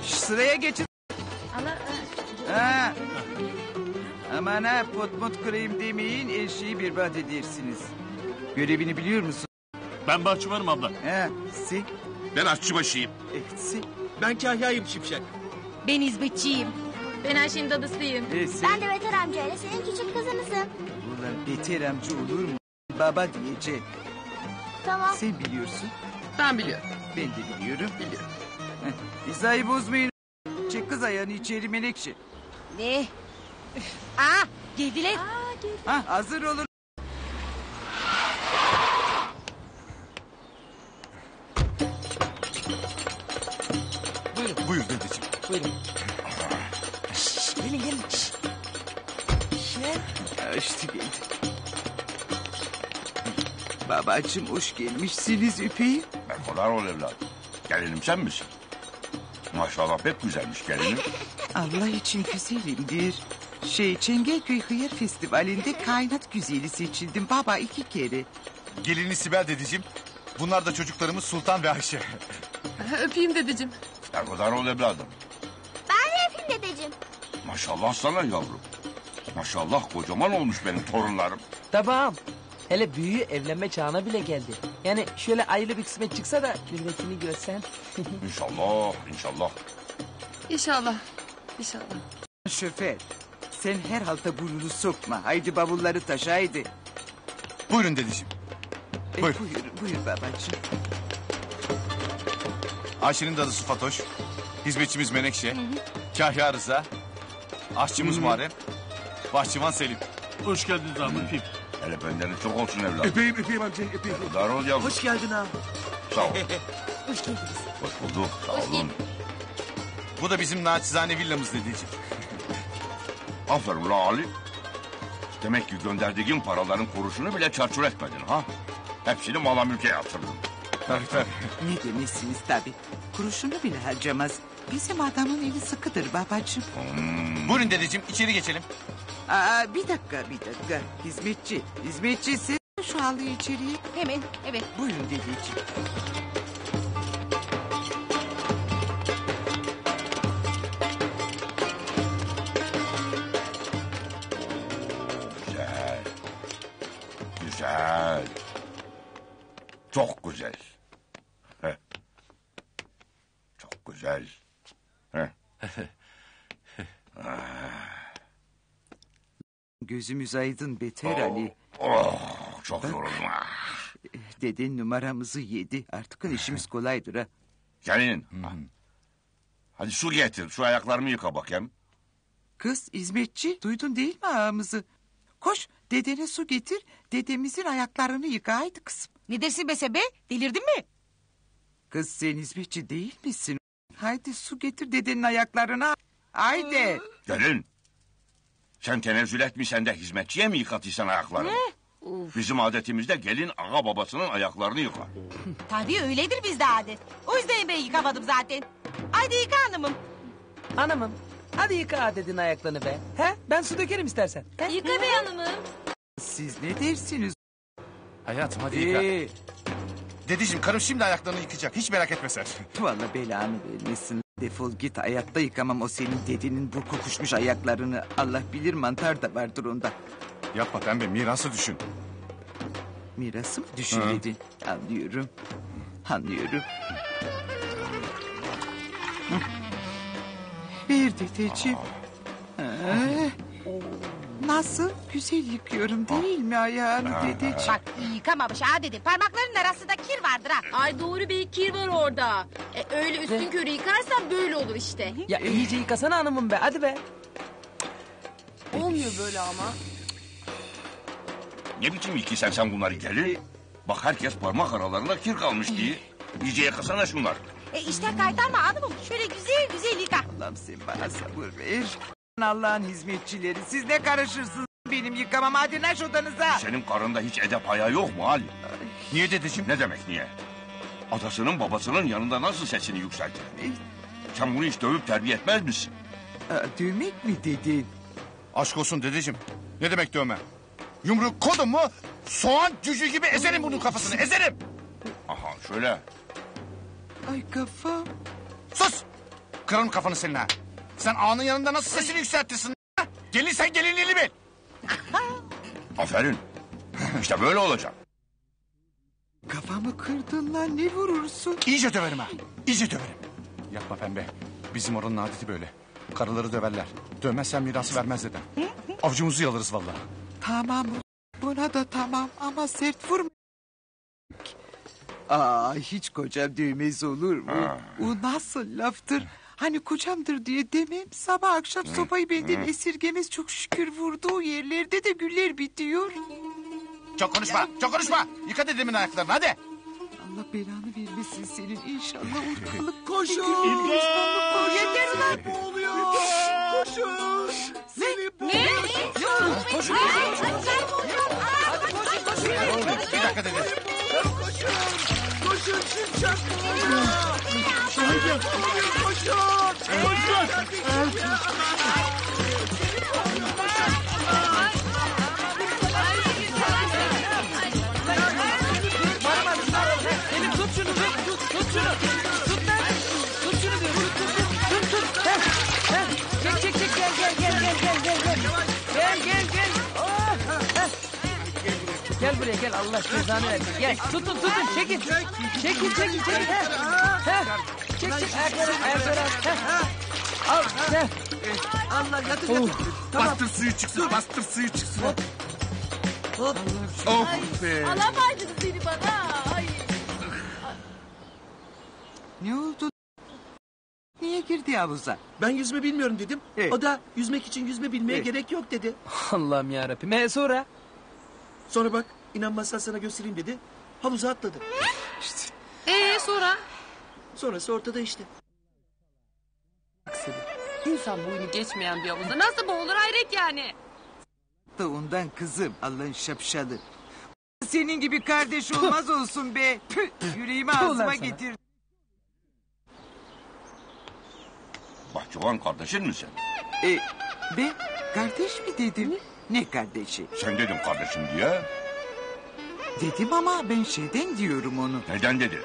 B: Şş, Sıraya geçin. Ha. Aman ha pot pot kırayım demeyin her şeyi berbat edersiniz. Görevini biliyor musun?
J: Ben bahçıvanım abla.
B: Ha, sen?
C: Ben aşçıbaşıyım.
B: Evet, sen?
O: Ben kahyayım Şimşek.
H: Ben hizmetçiyim. Ben Ayşe'nin dadısıyım.
B: E, sen?
R: Ben de Beter amcayla senin küçük kızınızım.
B: Ulan beter amca olur mu? Baba diyecek.
R: Tamam.
B: Sen biliyorsun.
G: Ben biliyorum.
B: Ben de biliyorum. Biliyorum. Heh, hizayı bozmayın. Çek kız ayağını içeri menekşe.
D: Ne? Aa geldiler.
B: Ha, hazır olun.
I: Buyurun.
B: Gelin gelin. Ya işte geldi. Babacığım hoş gelmişsiniz öpeyim.
N: Ben kadar ol evladım. Gelinim sen misin? Maşallah pek güzelmiş gelinim. *laughs*
B: Allah için güzelimdir. Şey Çengelköy Hıyar Festivali'nde kaynat güzeli seçildim baba iki kere.
L: Gelini Sibel dedeciğim. Bunlar da çocuklarımız Sultan ve Ayşe.
G: Öpeyim dedeciğim.
N: Ben kadar ol evladım. Maşallah sana yavrum. Maşallah kocaman olmuş benim torunlarım.
I: Tamam. Hele büyüğü evlenme çağına bile geldi. Yani şöyle ayrı bir kısmet çıksa da milletini görsen. *laughs*
N: İnşallah, inşallah.
G: İnşallah. İnşallah.
B: Şoför sen her halta burnunu sokma. Haydi bavulları taşı haydi.
L: Buyurun dedeciğim.
B: E,
L: Buyur.
B: buyur. Buyur babacığım.
L: Ayşe'nin dadısı Fatoş. Hizmetçimiz Menekşe. Kahya Rıza. Aşçımız Muharrem. Bahçıvan Selim.
J: Hoş geldiniz abi öpeyim.
N: Hele benden çok olsun evladım.
C: Öpeyim öpeyim amca öpeyim.
N: Kadar ol yavrum.
B: Hoş geldin ha.
N: Sağ ol. *laughs*
D: Hoş geldiniz.
N: Hoş bulduk. Sağ olun.
L: Bu da bizim naçizane villamız dedeciğim. *laughs*
N: Aferin la Ali. Demek ki gönderdiğin paraların kuruşunu bile çarçur etmedin ha? Hepsini mala mülke yatırdın.
L: Tabii tabii.
B: Ne demezsiniz tabii. Kuruşunu bile harcamaz. Bizim adamın eli sıkıdır babacığım.
L: Buyurun dedeciğim içeri geçelim.
B: Aa, bir dakika bir dakika. Hizmetçi. Hizmetçi sen şu halıyı içeriye.
D: Hemen evet.
B: Buyurun dedeciğim.
N: Güzel. Güzel. Çok güzel. Heh. Çok güzel. *laughs*
B: Gözümüz aydın beter Ali.
N: Oh, çok yoruldum ha.
B: Deden numaramızı yedi. Artık işimiz *laughs* kolaydır ha.
N: Gelin. Hadi su getir. Şu ayaklarımı yıka bakayım.
B: Kız hizmetçi duydun değil mi ağamızı? Koş dedene su getir. Dedemizin ayaklarını yıka haydi kızım.
D: Ne dersin be Sebe? Delirdin mi?
B: Kız sen hizmetçi değil misin? Haydi su getir dedenin ayaklarına. Haydi.
N: Gelin. Sen tenezzül etmişsen de hizmetçiye mi yıkatıysan ayaklarını? Bizim adetimizde gelin ağa babasının ayaklarını yıkar. *laughs*
D: Tabii öyledir bizde adet. O yüzden ben yıkamadım zaten. Haydi yıka hanımım.
I: Hanımım hadi yıka dedin ayaklarını be. He? Ben su dökerim istersen.
H: Yıka be hanımım.
B: Siz ne dersiniz?
L: Hayatım hadi yıka.
B: Ee,
L: Dedeciğim karım şimdi ayaklarını yıkayacak. Hiç merak etme sen. *laughs*
B: Vallahi belanı vermesin. Defol git hayatta yıkamam o senin dedenin bu kokuşmuş ayaklarını. Allah bilir mantar da vardır onda.
L: Yapma pembe mirası düşün.
B: Mirası mı düşün
L: Hı.
B: dedin? Anlıyorum. Anlıyorum. Ver dedeciğim. Ha. Nasıl? Güzel yıkıyorum değil mi ayağını dedeciğim?
D: Bak iyi yıkamamış ha dedi. Parmaklarının arasında kir vardır ha.
H: Ay doğru bir kir var orada. E, öyle üstün körü yıkarsan böyle olur işte.
I: Ya iyice yıkasana hanımım be hadi be.
G: Olmuyor böyle ama.
N: Ne biçim iki sen bunları gelin? Bak herkes parmak aralarında kir kalmış diye. İyice yakasana şunlar.
D: E işte kaytarma hanımım. Şöyle güzel güzel yıka.
B: Allah'ım sen bana sabır ver. Allah'ın hizmetçileri siz ne karışırsınız benim yıkamam hadi naş odanıza.
N: Senin karında hiç edep ayağı yok mu Ali?
L: Niye dedeciğim?
N: Ne demek niye? Adasının babasının yanında nasıl sesini yükseltir? Sen bunu hiç dövüp terbiye etmez misin?
B: dövmek mi dedin?
L: Aşk olsun dedeciğim. Ne demek dövme? Yumruk kodum mu soğan cücü gibi ezerim bunun kafasını ezerim.
N: Aha şöyle.
B: Ay kafam.
L: Sus! Kırarım kafanı senin ha. Sen ağanın yanında nasıl sesini yükseltirsin? ha? Gelin sen gelinliğini bil. *laughs*
N: Aferin. *laughs* İşte böyle olacak.
B: Kafamı kırdın lan ne vurursun?
L: İyice döverim ha. İyice döverim. Yapma pembe. Bizim oranın adeti böyle. Karıları döverler. Dövmezsen mirası vermez dedem. *laughs* Avcumuzu yalarız vallahi.
B: Tamam buna da tamam ama sert vurma. Aa hiç kocam dövmez olur mu? O nasıl laftır? Hani kocamdır diye demem. Sabah akşam sopayı benden esirgemez çok şükür vurduğu yerlerde de güller bitiyor.
L: Çok konuşma, çok konuşma. Yıka dedemin ayaklarını hadi.
B: Allah belanı vermesin senin inşallah ortalık koşun.
P: İmdat!
B: Yeter lan.
P: Ne oluyor?
B: Koşun.
P: Seni
B: Ne?
P: Koşun.
L: Bir dakika dede.
P: Koşun. Koşun şimşek oluyor. Koşun. Koşun. Koşun.
I: Selim buraya gel Allah cezanı versin. Gel tutun tutun çekin. Çekin çekin çekin. Heh. Heh. Çek çek ayakları. Heh. Al. Heh. Allah yatır yatır. Tamam.
L: Bastır suyu çıksın, bastır suyu çıksın.
I: Hop.
L: Oh be.
H: Alamaydın seni bana. Ay.
B: Ne oldu? Niye girdi havuza?
O: Ben yüzme bilmiyorum dedim. O da yüzmek için yüzme bilmeye
B: Evet.
O: gerek yok dedi.
I: Allah'ım yarabbim. E sonra?
O: Sonra bak inanmazsan sana göstereyim dedi. Havuza atladı.
G: Ee sonra?
O: Sonrası ortada işte.
G: İnsan boyunu geçmeyen bir havuzda nasıl boğulur hayret yani.
B: Da ondan kızım Allah'ın şapşalı. Senin gibi kardeş olmaz olsun be. Püh, yüreğimi ağzıma getir.
N: Bahçıvan kardeşin misin?
B: E, ben kardeş mi dedim? Ne kardeşi?
N: Sen dedim kardeşim diye.
B: Dedim ama ben şeyden diyorum onu.
N: Neden dedin?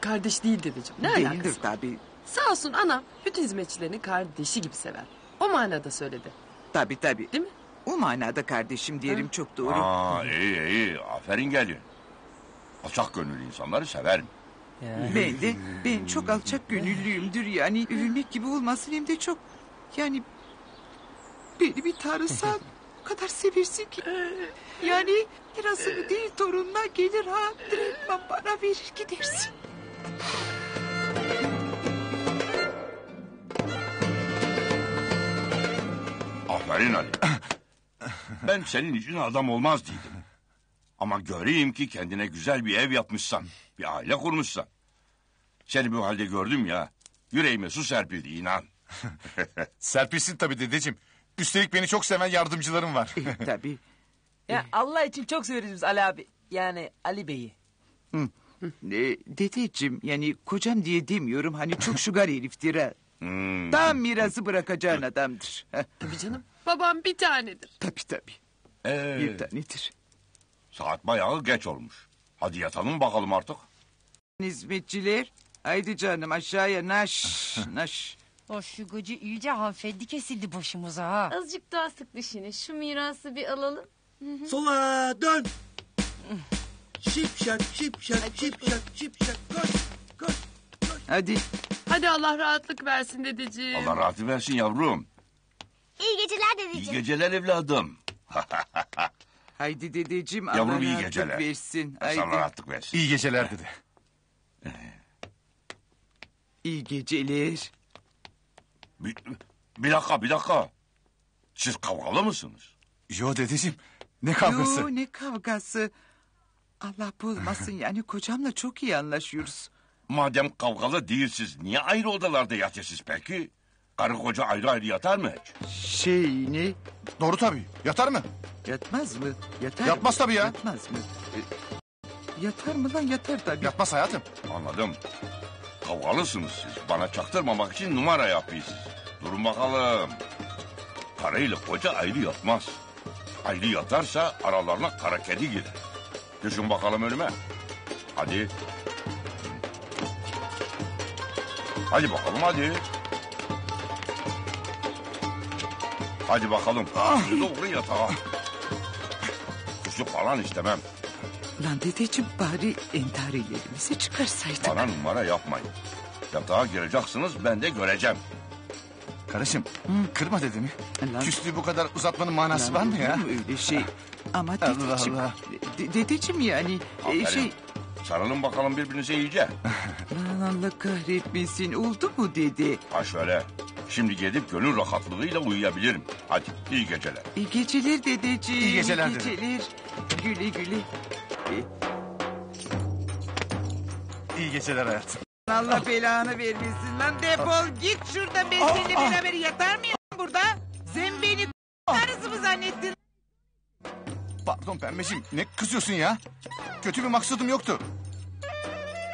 G: Kardeş değil dedeciğim. Ne
B: Değildir
G: alakası?
B: tabii.
G: Sağ olsun anam bütün hizmetçilerini kardeşi gibi sever. O manada söyledi.
B: Tabii tabii.
G: Değil mi?
B: O manada kardeşim diyelim çok doğru.
N: Aa iyi iyi aferin gelin. Alçak gönüllü insanları severim.
B: Ben de ben çok alçak gönüllüyümdür yani övülmek gibi olmasın hem de çok yani beni bir tanısan o *laughs* kadar seversin ki yani lirasını değil torununa gelir ha direktman bana verir gidersin.
N: Aferin Ali. ben senin için adam olmaz dedim. Ama göreyim ki kendine güzel bir ev yapmışsan. Bir aile kurmuşsan. Seni bu halde gördüm ya. Yüreğime su serpildi inan. *laughs*
L: Serpilsin tabii dedeciğim. Üstelik beni çok seven yardımcılarım var.
B: tabii.
I: Ya Allah için çok severiz biz Ali abi. Yani Ali Bey'i.
B: Hı. Ne, dedeciğim yani kocam diye demiyorum hani çok şugar heriftir ha. Tam mirası bırakacağın adamdır.
G: Tabii canım. Babam bir tanedir.
B: Tabii tabii.
N: Ee,
B: Bir tanedir.
N: saat bayağı geç olmuş. Hadi yatalım bakalım artık.
B: Hizmetçiler haydi canım aşağıya naş *laughs* naş.
D: O şu gıcı iyice hanımefendi kesildi başımıza ha.
H: Azıcık daha sık dişini. Şu mirası bir alalım.
O: Sola dön. Şipşak şipşak şipşak şipşak koş koş.
B: Hadi.
G: Hadi Allah rahatlık versin dedeciğim.
N: Allah rahat versin yavrum.
R: İyi geceler
N: İyi
R: dedeciğim.
N: geceler evladım. *laughs*
B: Haydi dedeciğim Allah
N: Yavrum iyi
B: rahatlık
N: geceler.
B: versin.
N: Sana
B: Haydi.
N: rahatlık versin.
L: İyi geceler dede.
B: İyi geceler.
N: Bir, bir dakika bir dakika. Siz kavgalı mısınız?
L: Yo dedeciğim. Ne kavgası?
B: Yo ne kavgası. Allah bozmasın *laughs* yani kocamla çok iyi anlaşıyoruz.
N: Madem kavgalı değilsiz niye ayrı odalarda yatıyorsunuz peki? Karı koca ayrı ayrı yatar mı hiç?
B: Şey ne?
L: Doğru tabii. Yatar mı?
B: Yatmaz mı? Yatar
L: Yatmaz tabii ya.
B: Yatmaz mı? E, Yatar mı lan yatar tabii.
L: Yatmaz hayatım.
N: Anladım. Kavgalısınız siz. Bana çaktırmamak için numara yapıyorsunuz. Durun bakalım. Karıyla koca ayrı yatmaz. Ayrı yatarsa aralarına kara kedi girer. Düşün bakalım önüme. Hadi. Hadi bakalım hadi. Hadi bakalım. Siz doğru yatağa. Kusuk falan istemem.
B: Lan dedeciğim bari entarilerimizi çıkarsaydık.
N: Bana numara yapmayın. Yatağa gireceksiniz ben de göreceğim.
L: Karışım kırma dedemi.
B: Lan-
L: Küslüğü bu kadar uzatmanın manası var mı
B: olur
L: ya?
B: mu öyle şey? Ama
L: Allah
B: dedeciğim,
L: Allah.
B: de- dedeciğim yani e,
N: Aferin.
B: şey...
N: Sarılın bakalım birbirinize iyice. *laughs*
B: Lan Allah kahretmesin oldu mu dedi.
N: Ha şöyle. Şimdi gidip gönül rahatlığıyla uyuyabilirim. Hadi iyi geceler.
B: İyi geceler dedeciğim.
L: İyi geceler
B: iyi
L: dede.
B: geceler. Güle güle. E,
L: İyi geceler hayatım.
B: Allah belanı vermesin lan defol git şurada ben seninle beraber yatar mıyım burada? Sen beni karısı mı zannettin?
L: Pardon pembeciğim ne kızıyorsun ya? Kötü bir maksadım yoktu.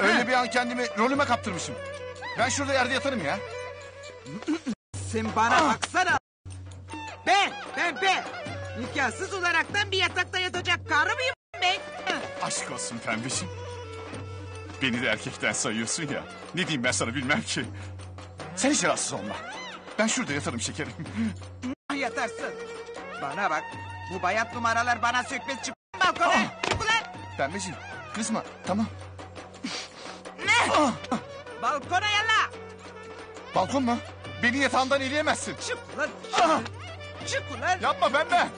L: Öyle bir an kendimi rolüme kaptırmışım. Ben şurada yerde yatarım ya.
B: Sen bana baksana. Ben, ben, ben. Nikahsız olaraktan bir yatakta yatacak karı mıyım ben?
L: Aşk olsun pembeciğim. Beni de erkekten sayıyorsun ya. Ne diyeyim ben sana bilmem ki. Sen hiç rahatsız olma. Ben şurada yatarım şekerim.
B: Yatarsın. Bana bak. Bu bayat numaralar bana sökmez çık balkona. Çık ulan.
L: Pembeciğim kızma tamam.
B: Balkona yalla.
L: Balkon mu? Beni yatağından eleyemezsin.
B: Çık ulan. Çık. Çık ulan.
L: Yapma pembe.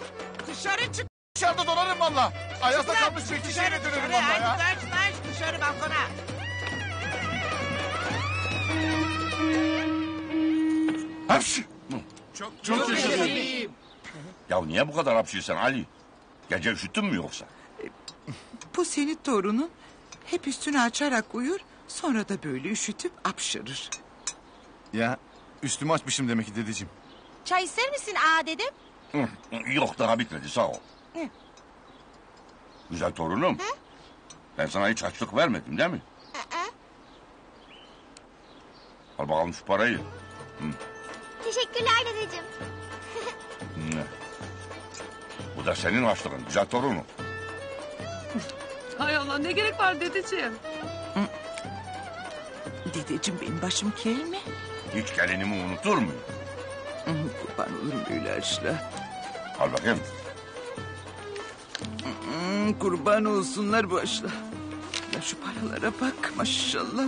B: Dışarı çık.
L: Dışarıda donarım valla.
B: Lan.
L: kalmış bir
B: Dışarı,
L: kişiyle dönerim
B: dışarı.
L: valla ya.
B: taş dışarı balkona.
L: Hapşi.
C: Çok
L: Çok yaşasın.
N: Ya niye bu kadar hapşırsan Ali? Gece üşüttün mü yoksa?
B: Bu senin torunun hep üstünü açarak uyur. Sonra da böyle üşütüp apşırır.
L: Ya üstümü açmışım demek ki dedeciğim.
D: Çay ister misin ağa dedim?
N: Hı, Yok daha bitmedi sağ ol.
D: Hı.
N: Güzel torunum. Ben sana hiç açlık vermedim değil mi? Al bakalım şu parayı.
R: Teşekkürler dedeciğim.
N: Hı. Bu da senin açlığın güzel torunum.
G: Hay Allah ne gerek var dedeciğim?
B: Dedeciğim benim başım kel mi?
N: Hiç gelinimi unutur muyum?
B: Hı, Kurban olurum öyle açla.
N: Al bakayım.
B: Hmm, kurban olsunlar bu açla. Ya şu paralara bak maşallah.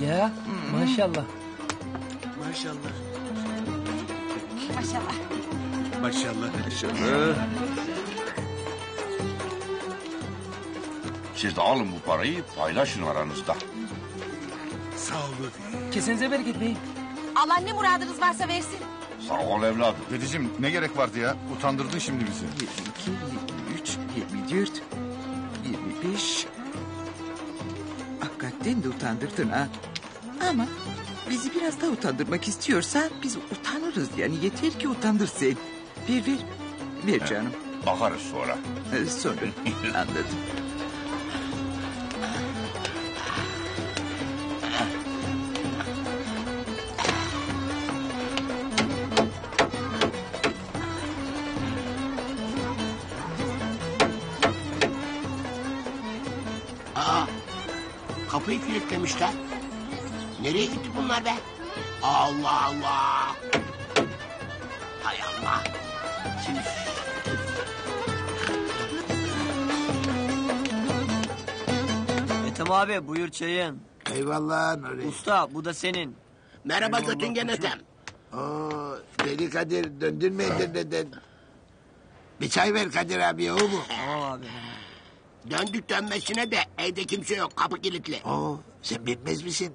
I: Ya maşallah.
B: Maşallah.
D: Maşallah.
B: Maşallah. Maşallah.
N: Siz de alın bu parayı paylaşın aranızda.
K: Sağ olun.
I: Kesinize bereket beyim.
D: Allah ne muradınız varsa versin.
N: Sağ ol evladım.
L: Dedeciğim ne gerek vardı ya? Utandırdın şimdi bizi.
B: 22, 23, 24, 25. Hakikaten de utandırdın ha. Ama bizi biraz daha utandırmak istiyorsan biz utanırız yani. Yeter ki utandır sen. Ver ver. Ver canım.
N: Bakarız sonra.
B: Ee, sonra *laughs* anladım.
P: Bunlar be? Allah Allah. Hay Allah. Şimdi...
S: Ethem abi buyur çayın.
P: Eyvallah Nuri.
S: Usta bu da senin.
P: Merhaba Götingen Ethem. Oo, Deli Kadir döndürme deden. Bir çay ver Kadir abi o mu?
S: Tamam abi.
P: Döndük dönmesine de evde kimse yok kapı kilitli. Oo, sen bilmez misin?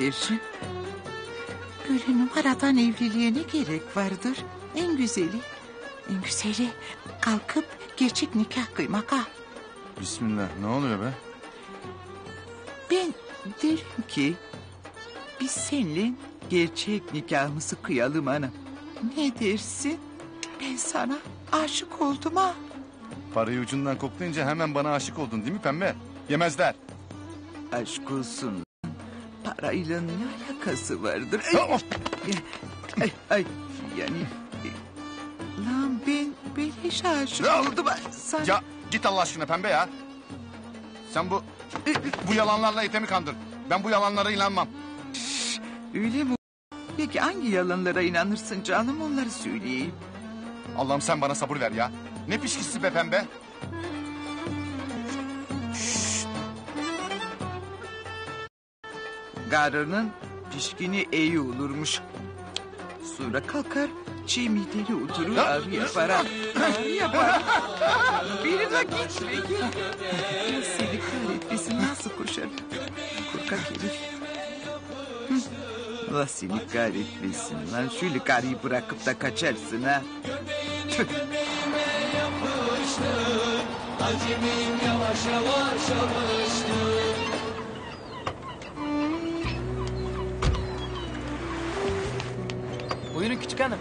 B: Beterciğim. Böyle numaradan evliliğe ne gerek vardır? En güzeli, en güzeli kalkıp gerçek nikah kıymak ha.
L: Bismillah ne oluyor be?
B: Ben derim ki biz seninle gerçek nikahımızı kıyalım ana. Ne dersin? Ben sana aşık oldum ha.
L: Parayı ucundan koklayınca hemen bana aşık oldun değil mi pembe? Yemezler.
B: Aşk olsun. Parayla ne alakası vardır? Ay, ay, ay, yani... Lan ben beleş aşık oldum. Sana...
L: Ya git Allah aşkına pembe ya. Sen bu bu yalanlarla Ethem'i kandır. Ben bu yalanlara inanmam.
B: Öyle mi? Peki hangi yalanlara inanırsın canım onları söyleyeyim.
L: Allah'ım sen bana sabır ver ya. Ne pişkisi be pembe.
B: Garının pişkini iyi olurmuş. Sonra kalkar çiğ mideli oturur ağrı yapar. Ağrı yapar. Bir vakit peki. Seni kahretmesin nasıl koşar? Korkak herif. Allah seni kahretmesin lan. Şöyle karıyı bırakıp da kaçarsın ha. Tüh.
A: Yavaş yavaş alıştı.
I: Buyurun küçük hanım.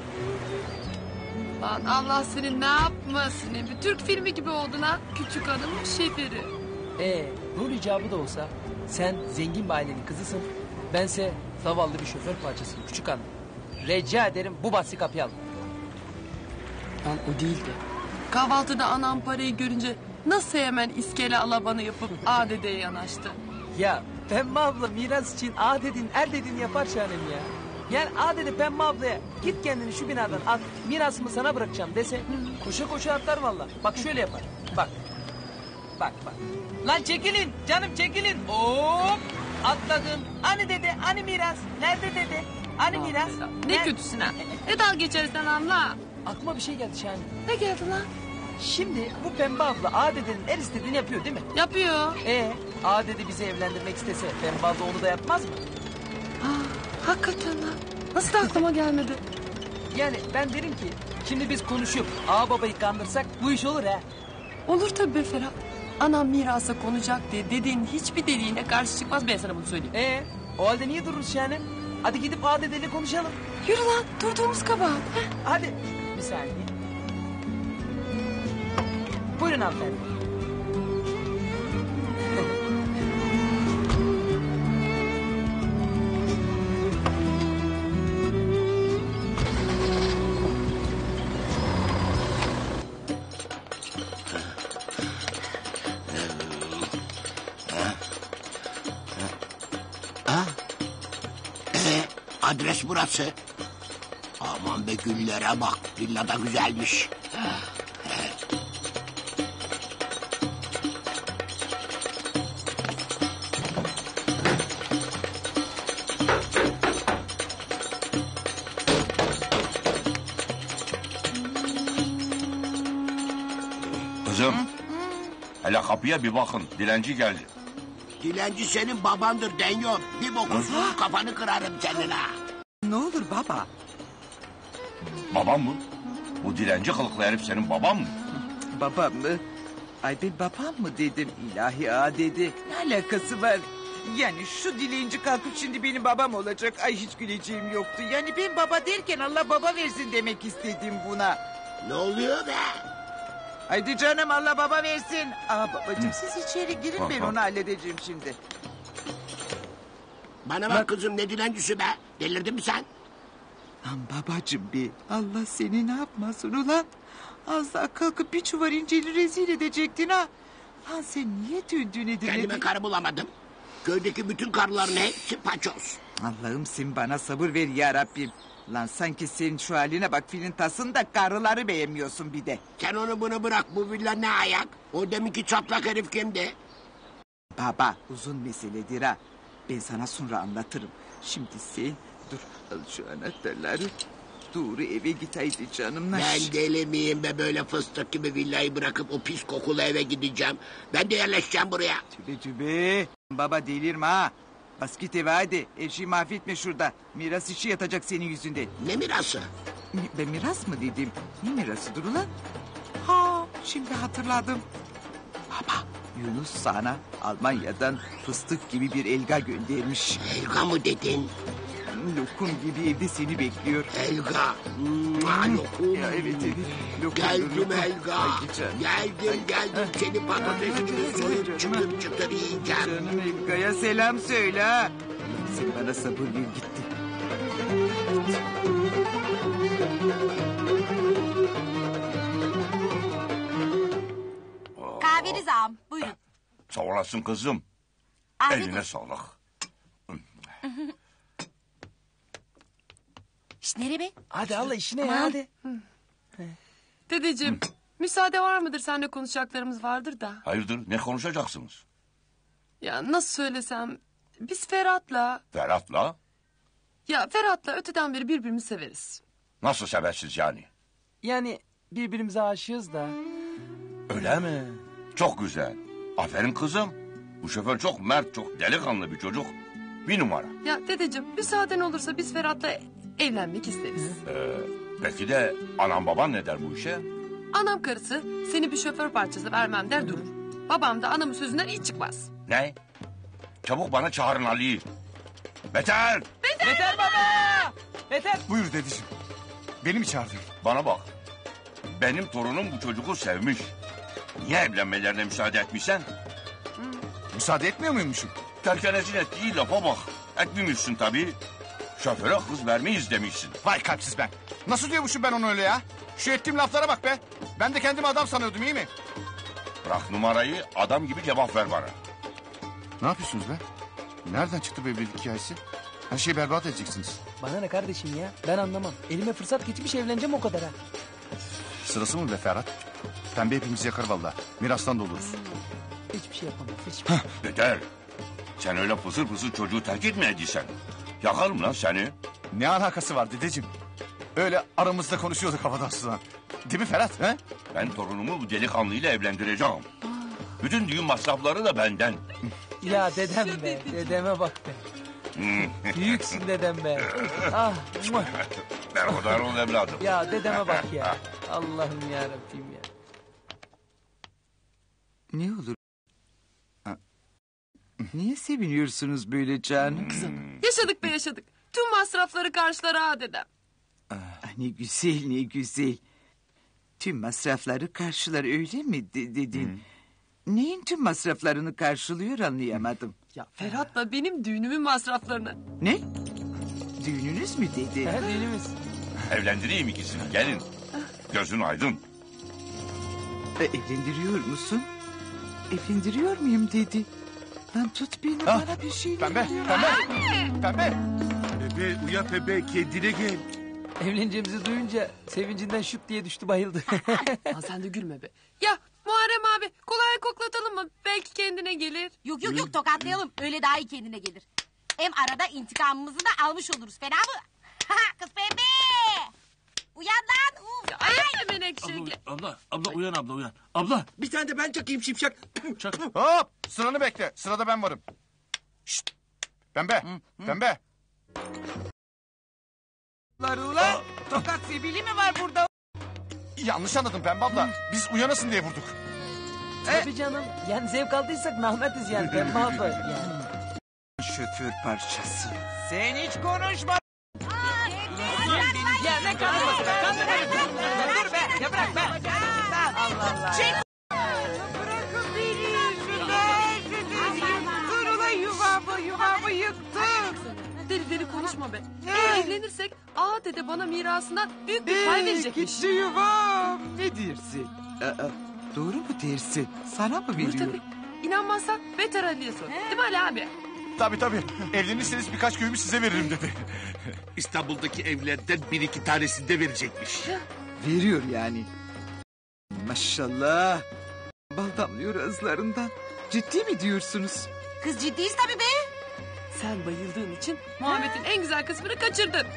G: Lan Allah seni ne yapmasın? Bir Türk filmi gibi oldun ha. Küçük hanımın şefiri.
I: Ee, rol icabı da olsa sen zengin bir ailenin kızısın. Bense zavallı bir şoför parçasıyım küçük hanım. Rica ederim bu bahsi kapıya al.
G: Lan o değildi. Kahvaltıda anam parayı görünce nasıl hemen iskele alabanı yapıp *laughs* adedeye yanaştı.
I: Ya Pembe abla miras için A dedin er dedin yapar şahanem ya. Yani A dedi Pembe ablaya git kendini şu binadan at mirasımı sana bırakacağım dese koşa koşa atlar valla. Bak şöyle yapar bak. Bak bak. Lan çekilin canım çekilin. Hop atladım. Hani dede hani miras nerede dede? Hani miras?
G: Ne kötüsün ha. *laughs* Ne dal geçersen anla.
I: Aklıma bir şey geldi şahanem.
G: Ne geldi lan?
I: Şimdi bu Pembe abla A dedenin her istediğini yapıyor değil mi?
G: Yapıyor.
I: Ee, A dede bizi evlendirmek istese Pembe abla onu da yapmaz mı?
G: Hakikaten lan. Nasıl da aklıma gelmedi?
I: Yani ben derim ki şimdi biz konuşup A babayı kandırsak bu iş olur ha.
G: Olur tabii be Ferhat. Anam mirasa konacak diye dediğin hiçbir deliğine karşı çıkmaz ben sana bunu söyleyeyim.
I: Ee, o halde niye dururuz yani? Hadi gidip A dedeyle konuşalım.
G: Yürü lan durduğumuz kabahat.
I: Hadi. Bir saniye. Buyurun hanımefendi.
T: Burası. Aman be güllere bak. Villa da güzelmiş.
N: Kızım. Hele kapıya bir bakın. Dilenci geldi.
T: Dilenci senin babandır Denyo. Bir bokusun kafanı kırarım senin ha.
B: Ne olur baba.
N: Babam mı? Bu dilenci kılıklı herif senin baban mı?
B: Babam mı? Ay ben babam mı dedim ilahi a dedi. Ne alakası var? Yani şu dilenci kalkıp şimdi benim babam olacak. Ay hiç güleceğim yoktu. Yani ben baba derken Allah baba versin demek istedim buna.
T: Ne oluyor be?
B: Haydi canım Allah baba versin. Aa babacığım siz içeri girin ben
T: Aha.
B: onu halledeceğim şimdi.
T: Bana bak kızım ne dilencisi be? Delirdin mi sen?
B: Lan babacığım bir Allah seni ne yapmasın ulan. Az daha kalkıp bir çuvar inceli rezil edecektin ha. Lan sen niye döndüğüne
T: Kendime karı bulamadım. Köydeki bütün karıların hepsi paçoz.
B: Allah'ım sen bana sabır ver ya Rabbim. Lan sanki senin şu haline bak filin tasında karıları beğenmiyorsun bir de.
T: Sen onu bunu bırak bu villa ne ayak? O deminki çatlak herif kimdi?
B: Baba uzun meseledir ha. Ben sana sonra anlatırım. Şimdi sen dur al şu anahtarları. Doğru eve git haydi canımlar.
T: Ben deli miyim be böyle fıstık gibi villayı bırakıp o pis kokulu eve gideceğim. Ben de yerleşeceğim buraya.
B: Tübe tübe. Baba delirme ha. Bas git eve hadi. Her şeyi mahvetme şurada. Miras işi yatacak senin yüzünden.
T: Ne mirası?
B: Mi- Ben miras mı dedim? Ne mirası dur ulan? Ha şimdi hatırladım. Baba Yunus sana Almanya'dan fıstık gibi bir elga göndermiş.
T: Elga mı dedin?
B: Lokum gibi evde seni bekliyor.
T: Elga. Mua, lokum.
B: Ya evet evet. Lokum,
T: Geldim
B: lokum.
T: Elga.
B: Canım.
T: Geldim geldim. Seni patates gibi soyup çıtır çıtır yiyeceğim.
B: Canım Elga'ya selam söyle ha. Sen bana sabır ver gitti.
D: Kahveniz ağam. Buyurun.
N: Sağ olasın kızım.
D: Afiyet
N: Eline sağlık.
D: Şş, nereye be?
I: Hadi Allah işine ya hadi.
G: Dedeciğim müsaade var mıdır seninle konuşacaklarımız vardır da.
N: Hayırdır ne konuşacaksınız?
G: Ya nasıl söylesem biz Ferhat'la
N: Ferhat'la
G: ya Ferhat'la öteden beri birbirimizi severiz.
N: nasıl seversiz yani?
I: Yani birbirimize aşığız da.
N: Öyle mi? Çok güzel. Aferin kızım. Bu şoför çok mert, çok delikanlı bir çocuk. Bir numara.
G: Ya dedeciğim müsaaden olursa biz Ferhat'la evlenmek isteriz.
N: Ee, peki de anam baban ne der bu işe?
G: Anam karısı seni bir şoför parçası vermem der durur. Babam da anamın sözünden hiç çıkmaz.
N: Ne? Çabuk bana çağırın Ali'yi. Beter!
I: Beter baba! Beter!
L: Buyur dedeciğim. Beni mi çağırdın?
N: Bana bak. Benim torunum bu çocuğu sevmiş. Niye evlenmelerine müsaade etmişsen?
L: Müsaade etmiyor muymuşum?
N: Terkenezin ettiği lafa bak. Etmemişsin tabii. Şoföre kız vermeyiz demişsin.
L: Vay kalpsiz ben. Nasıl diyormuşum ben onu öyle ya? Şu ettiğim laflara bak be. Ben de kendimi adam sanıyordum iyi mi?
N: Bırak numarayı adam gibi cevap ver bana.
L: Ne yapıyorsunuz be? Nereden çıktı bu evlilik hikayesi? Her şeyi berbat edeceksiniz.
I: Bana ne kardeşim ya? Ben anlamam. Elime fırsat geçmiş evleneceğim o kadar ha.
L: Sırası mı be Ferhat? Pembe hepimizi yakar valla. Mirastan da oluruz.
I: Hiçbir şey yapamam. Hiçbir şey.
N: Beter. Sen öyle fısır fısır çocuğu terk etme ediysen. Yakarım lan seni.
L: Ne alakası var dedeciğim? Öyle aramızda konuşuyorduk havadan sudan. Değil mi Ferhat? He?
N: Ben torunumu bu delikanlıyla evlendireceğim. Bütün düğün masrafları da benden.
I: Ya dedem be. Dedeme bak be. Büyüksün dedem be. *laughs* Ah. muah.
N: Berhudar ol evladım.
I: Ya dedeme bak ya. Allah'ım ya Rabbim ya.
B: Ne olur? Ha. Niye seviniyorsunuz böyle canım?
G: Yaşadık be yaşadık. Tüm masrafları karşılar ha dedem.
B: Ah, ne güzel ne güzel. Tüm masrafları karşılar öyle mi de- dedin? Neyin tüm masraflarını karşılıyor anlayamadım.
G: Ya Ferhat'la benim düğünümün masraflarını.
B: Ne? Düğününüz mü dedi?
I: Düğünümüz.
N: Evlendireyim ikisini gelin. Gözün aydın.
B: E, evlendiriyor musun? Evlendiriyor muyum dedi. Lan tut beni
L: Ah,
B: bana bir şey
L: Pembe, pembe, pembe.
C: Bebe uyan bebe kendine gel.
I: Evleneceğimizi duyunca sevincinden şıp diye düştü bayıldı. *laughs*
G: Lan sen de gülme be. Ya Muharrem abi kolay koklatalım mı? Belki kendine gelir.
D: Yok yok yok tokatlayalım. Öyle daha iyi kendine gelir. Hem arada intikamımızı da almış oluruz. Fena mı? *laughs* Kız pembe! Uyan lan! Uf,
G: Ya ayıp be menekşe.
J: Abla, abla uyan abla uyan. Abla.
O: Bir tane de ben çakayım şimşak.
L: Hop sıranı bekle. Sırada ben varım. Şşt. Pembe, pembe.
B: Lan ulan tokat sibili mi var burada?
L: Yanlış anladın Pembe abla. Biz uyanasın diye vurduk.
I: Tabii canım. Yani zevk aldıysak Mehmet'iz yani. Pembe abla *laughs* yani.
B: Şoför parçası. Sen hiç konuşma.
I: Ne kandırması be? Ya dur be. Ya bırak be. Allah Allah.
B: Çek. Bırakın beni. Şunlar. Dur ulan yuvamı, yuvamı yıktın.
G: Deli deli konuşma be. Eğer evlenirsek Aa dede bana mirasından büyük bir pay verecekmiş.
B: Gitti yuvam. Ne dersin? Aa, doğru mu dersin? Sana mı
G: Dur
B: veriyor?
G: tabii. İnanmazsan Beter Ali'ye sor. Değil mi Ali abi?
L: Tabii tabii. Evlenirseniz birkaç köyümü size veririm dedi. *laughs*
C: İstanbul'daki evlerden bir iki tanesini de verecekmiş.
B: Veriyor yani. Maşallah. Bal damlıyor ağızlarından. Ciddi mi diyorsunuz?
D: Kız ciddiyiz tabii be.
G: Sen bayıldığın için Muhammed'in en güzel kısmını kaçırdın.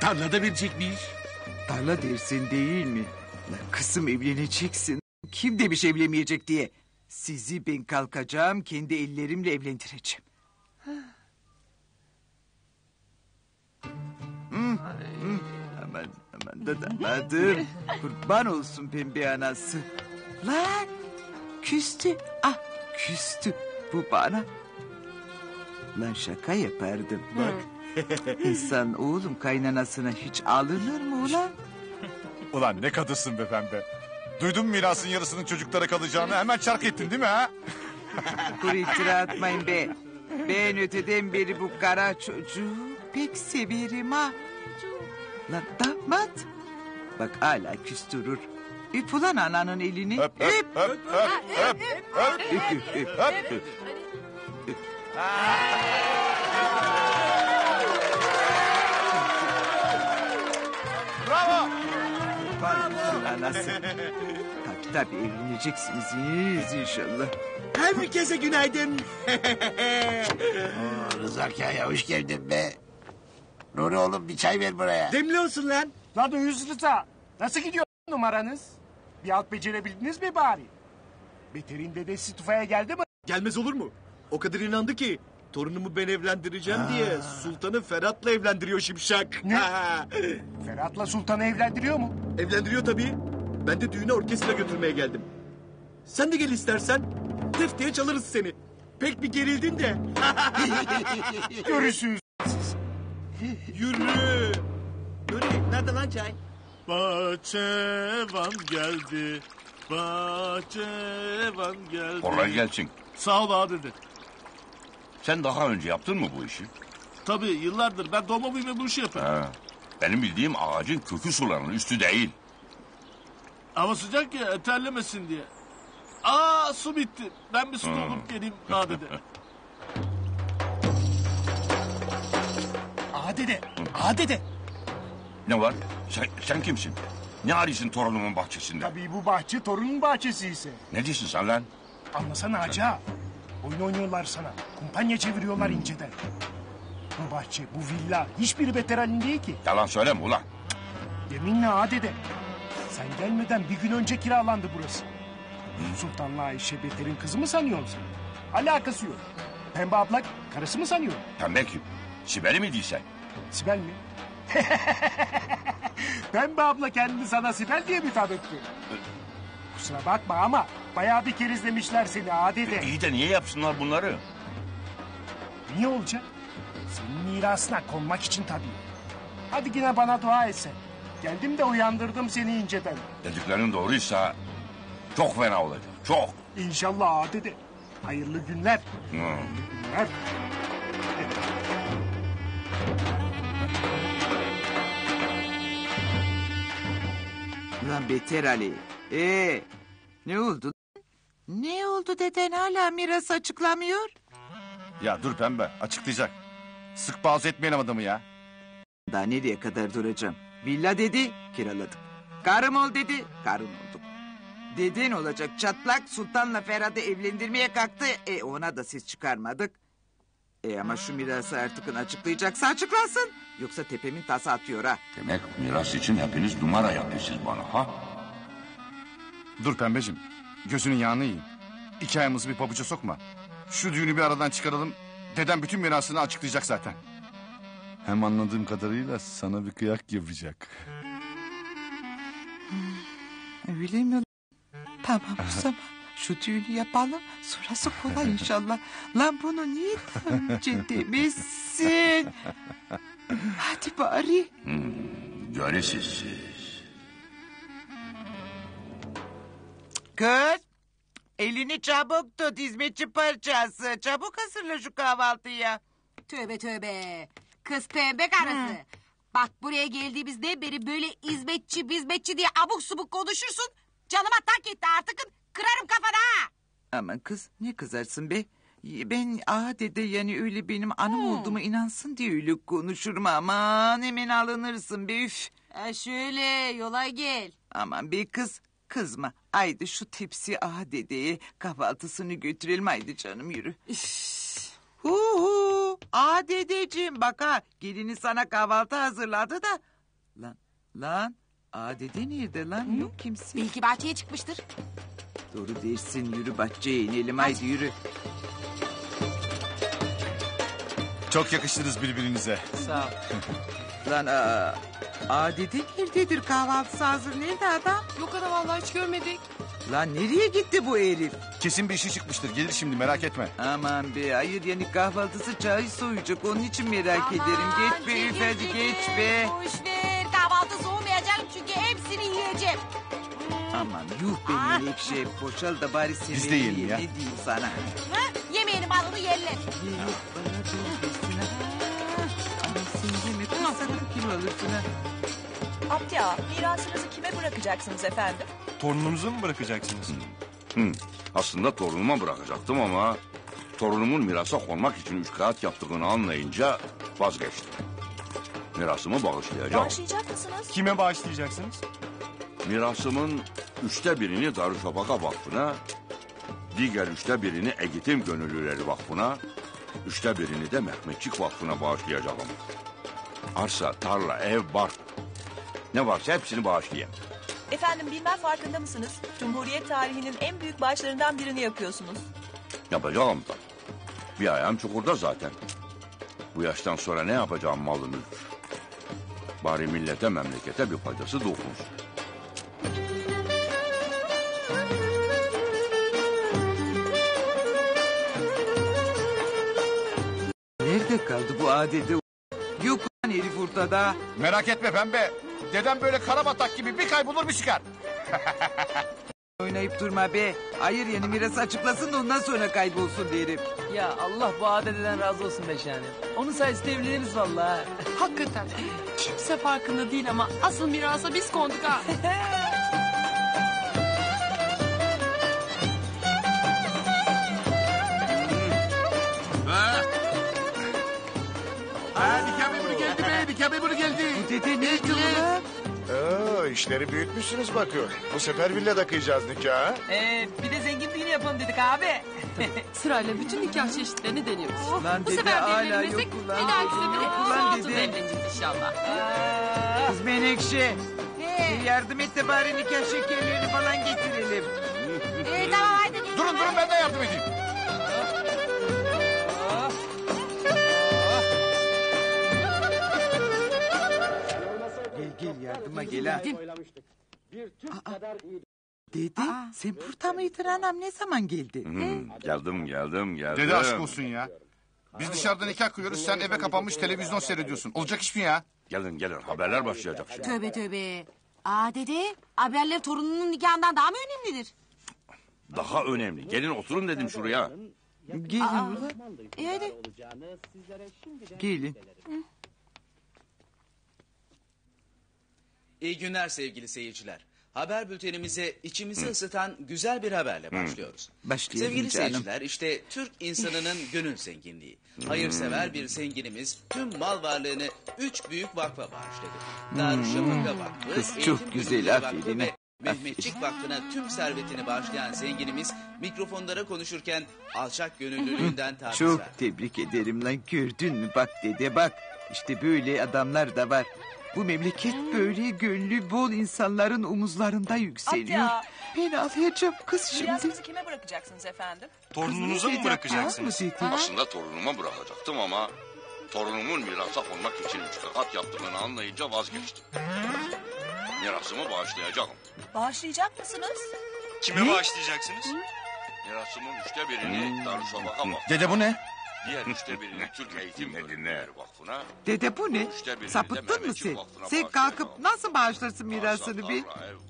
C: Tarlada verecekmiş.
B: Tarla dersin değil mi? Lan kızım evleneceksin. Kim demiş evlenmeyecek diye. Sizi ben kalkacağım kendi ellerimle evlendireceğim. Aman aman da damadım. Kurban olsun pembe anası. Lan küstü. Ah küstü. Bu bana. Lan şaka yapardım bak. İnsan oğlum kaynanasına hiç alınır mı ulan?
L: Ulan ne kadınsın be pembe. Duydun mu mirasın yarısının çocuklara kalacağını hemen çark ettin değil mi ha?
B: Kuru iftira atmayın be. Ben öteden beri bu kara çocuğu pek severim ha. Lan damat. Bak hala küstürür. Öp ulan ananın elini. Öp öp öp öp öp öp öp öp.
L: Bravo.
B: Bravo. Anası. Tabii tabii evleneceksiniz inşallah.
O: Herkese günaydın. *laughs*
F: Rıza Kaya hoş geldin be. Nuri oğlum bir çay ver buraya.
O: Demli olsun lan.
M: Lan Uyuz Rıza. Nasıl gidiyor numaranız? Bir alt becerebildiniz mi bari? Beter'in dedesi tufaya geldi mi?
E: Gelmez olur mu? O kadar inandı ki torunumu ben evlendireceğim diye sultanı Ferhat'la evlendiriyor şimşak.
M: Ne? Ferhat'la Sultan'ı evlendiriyor mu?
E: Evlendiriyor tabii. Ben de düğüne orkestra götürmeye geldim. Sen de gel istersen. Tıf diye çalarız seni. Pek bir gerildin de. *laughs*
M: Görürsünüz.
E: Yürü.
O: Nuri nerede lan çay?
J: Bahçevan geldi. Bahçevan geldi.
N: Kolay gelsin.
J: Sağ ol abi dedi.
N: Sen daha önce yaptın mı bu işi?
J: Tabii yıllardır ben doğma büyüme bu işi yapıyorum.
N: Ha. Benim bildiğim ağacın kökü sulanır, üstü değil.
J: Hava sıcak ya terlemesin diye. Aa su bitti. Ben bir su
N: Hmm.
J: doldurup geleyim abi dedi. *laughs*
M: Ağa dede. Ağa dede.
N: Ne var? Sen, sen kimsin? Ne arıyorsun torunumun bahçesinde?
M: Tabii bu bahçe torunun bahçesi ise.
N: Ne diyorsun sen lan?
M: Anlasana hacı ağa. Oyun oynuyorlar sana. Kumpanya çeviriyorlar inceden. Bu bahçe, bu villa hiçbiri beter halin değil ki.
N: Yalan söyleme ulan.
M: Yeminle ağa dede. Sen gelmeden bir gün önce kiralandı burası. Sultan'la Ayşe Beter'in kızı mı sanıyorsun sen? Alakası yok. Pembe abla karısı mı sanıyorsun?
N: Pembe kim? Sibel'i mi değilsen?
M: Sibel mi? *laughs* Pembe abla kendini sana Sibel diye mi tanıttı? Kusura bakma ama bayağı bir kerizlemişler seni adede.
N: İyi de niye yapsınlar bunları?
M: Niye olacak? Senin mirasına konmak için tabii. Hadi yine bana dua et sen. Geldim de uyandırdım seni inceden.
N: Dediklerin doğruysa çok fena olacak. Çok.
M: İnşallah adede. Hayırlı günler.
N: Hı.
M: Günler.
B: Lan beter Ali. Ee, ne oldu? Ne oldu deden hala miras açıklamıyor?
L: Ya dur pembe açıklayacak. Sık boğaz etmeyin adamı ya.
B: Daha nereye kadar duracağım? Villa dedi, kiraladık. Karım ol dedi, karın oldum. Deden olacak çatlak Sultan'la Ferhat'ı evlendirmeye kalktı. E ona da ses çıkarmadık. E ama şu mirası artık açıklayacaksa açıklansın. Yoksa tepemin tası atıyor ha.
N: Demek miras için hepiniz numara yapıyorsunuz bana ha?
L: Dur pembecim. Gözünün yağını yiyeyim. İki ayımızı bir pabuca sokma. Şu düğünü bir aradan çıkaralım. Dedem bütün mirasını açıklayacak zaten. Hem anladığım kadarıyla sana bir kıyak yapacak.
B: Öyle mi? Tamam *laughs* o zaman şu düğünü yapalım. Sonrası kolay inşallah. Lan bunu niye önce demezsin? Hadi bari.
N: Göresiz siz.
B: Kız. Elini çabuk tut hizmetçi parçası. Çabuk hazırla şu kahvaltıyı.
D: Tövbe tövbe. Kız pembe karısı. Bak buraya geldiğimizde beri böyle hizmetçi bizmetçi diye abuk subuk konuşursun. Canıma tak etti artık kırarım kafana ha.
B: Aman kız ne kızarsın be? Ben ah dede yani öyle benim anım olduğuma inansın diye öyle konuşurum aman hemen alınırsın be üf.
D: Ha şöyle yola gel.
B: Aman be kız kızma. Haydi şu tepsi ah dedeye kahvaltısını götürelim haydi canım yürü. Hu hu. Ah dedeciğim bak ha gelini sana kahvaltı hazırladı da. Lan lan ah dede nerede lan yok kimse.
D: Belki bahçeye çıkmıştır.
B: Doğru dersin yürü bahçeye inelim haydi yürü.
L: Çok yakıştınız birbirinize.
I: Sağ ol. *laughs*
B: Lan aa, aa dede nerededir kahvaltısı hazır nerede adam?
G: Yok adam vallahi hiç görmedik.
B: Lan nereye gitti bu herif?
L: Kesin bir işi çıkmıştır. Gelir şimdi merak etme.
B: Aman be hayır yani kahvaltısı çay soğuyacak onun için merak ederim. Geç be üf hadi geç be.
D: Boş ver
B: Aman yuh be melekşe boşal da bari sen
L: Biz de yiyelim
B: ye,
L: ya.
B: Ne diyeyim sana?
D: Ha? Yemeğini malını yerler.
B: Sen yeme kız sakın kilo alırsın ha.
U: Abdi ağa, mirasınızı kime bırakacaksınız efendim?
N: Torununuzu mu bırakacaksınız? Hı. Aslında torunuma bırakacaktım ama... ...torunumun mirasa konmak için üç kağıt yaptığını anlayınca vazgeçtim. Mirasımı bağışlayacağım.
U: Bağışlayacak mısınız?
N: Kime bağışlayacaksınız? Mirasımın üçte birini Darüşşafaka Vakfı'na... ...diğer üçte birini Eğitim Gönüllüleri Vakfı'na... ...üçte birini de Mehmetçik Vakfı'na bağışlayacağım. Arsa, tarla, ev, bark... ...ne varsa hepsini bağışlayayım.
U: Efendim bilmem farkında mısınız? Cumhuriyet tarihinin en büyük bağışlarından birini yapıyorsunuz.
N: Yapacağım da. Bir ayağım çukurda zaten. Bu yaştan sonra ne yapacağım malı mülk? Bari millete memlekete bir faydası dokunsun.
B: Nerede kaldı bu adede? Yok lan herif ortada.
L: Merak etme pembe. Dedem böyle karabatak gibi bir kaybolur bir çıkar. *laughs*
B: Oynayıp durma be. Hayır yani miras açıklasın da ondan sonra kaybolsun derim.
I: Ya Allah bu adededen razı olsun be şahanem. Onun sayesinde evleniriz vallahi.
G: Hakikaten. Kimse farkında değil ama asıl mirasa biz konduk. Ha? *laughs*
C: memuru geldi.
B: Bu dede ne lan?
V: Oo, işleri büyütmüşsünüz bakıyor. Bu sefer villada kıyacağız nikahı.
I: Ee, bir de zengin düğünü yapalım dedik abi. *laughs*
G: Sırayla bütün nikah çeşitlerini deniyoruz.
B: Lan
G: Bu
B: dede
G: sefer de
B: hala
G: evlenmezsek
B: yok ulan.
G: bir dahaki sefere
B: Yok ulan
G: altında
B: dede.
G: evleneceğiz inşallah.
B: Kız Menekşe. Bir yardım et de bari nikah şekerlerini falan getirelim.
D: Ee, tamam haydi.
L: Durun durun ben de yardım edeyim.
B: Gel gel yardıma gel ha. Dede sen burada mıydın anam ne zaman geldin?
N: Hmm, geldim geldim geldim.
L: Dede aşk olsun ya. Biz dışarıda nikah kıyıyoruz sen eve kapanmış televizyon seyrediyorsun. Olacak iş mi ya?
N: Gelin gelin haberler başlayacak şimdi.
D: Tövbe tövbe. Aa dede haberler torununun nikahından daha mı önemlidir?
N: Daha önemli. Gelin oturun dedim şuraya.
B: Gelin ulan.
D: E hadi.
B: Gelin.
W: İyi günler sevgili seyirciler. Haber bültenimize içimizi ısıtan güzel bir haberle başlıyoruz.
B: Başlayalım
W: Sevgili
B: canım.
W: seyirciler işte Türk insanının gönül zenginliği. Hayırsever bir zenginimiz tüm mal varlığını üç büyük vakfa bağışladı. Darüşşafaka Vakfı,
B: Kız çok
W: Eğitim
B: güzel, aferin,
W: Vakfı ve. Mehmetçik Vakfı'na tüm servetini bağışlayan zenginimiz mikrofonlara konuşurken alçak gönüllülüğünden taviz
B: Çok
W: verdi.
B: tebrik ederim lan gördün mü bak dede bak. İşte böyle adamlar da var. Bu memleket böyle gönlü bol insanların omuzlarında yükseliyor.
U: Atya.
B: Ben ağlayacağım kız şimdi.
U: Mirasınızı kime bırakacaksınız efendim?
N: Torununuza
B: mı bırakacaksınız?
N: Aslında torunuma bırakacaktım ama... ...torunumun mirasa konmak için üç kağıt yaptığını anlayınca vazgeçtim. Mirasımı bağışlayacağım.
U: Bağışlayacak mısınız?
N: Kime bağışlayacaksınız? Mirasımın üçte birini Darüşşafaka Vakfı'na...
L: Dede bu ne?
N: Diğer üçte birini Türk Eğitim Gönüllüleri Vakfı'na...
B: Dede bu ne?
N: Üçte birini de
B: Sapıttın mı
N: Mehmetçik
B: sen?
N: Vakfı'na
B: Sen kalkıp nasıl bağışlarsın mirasını bir?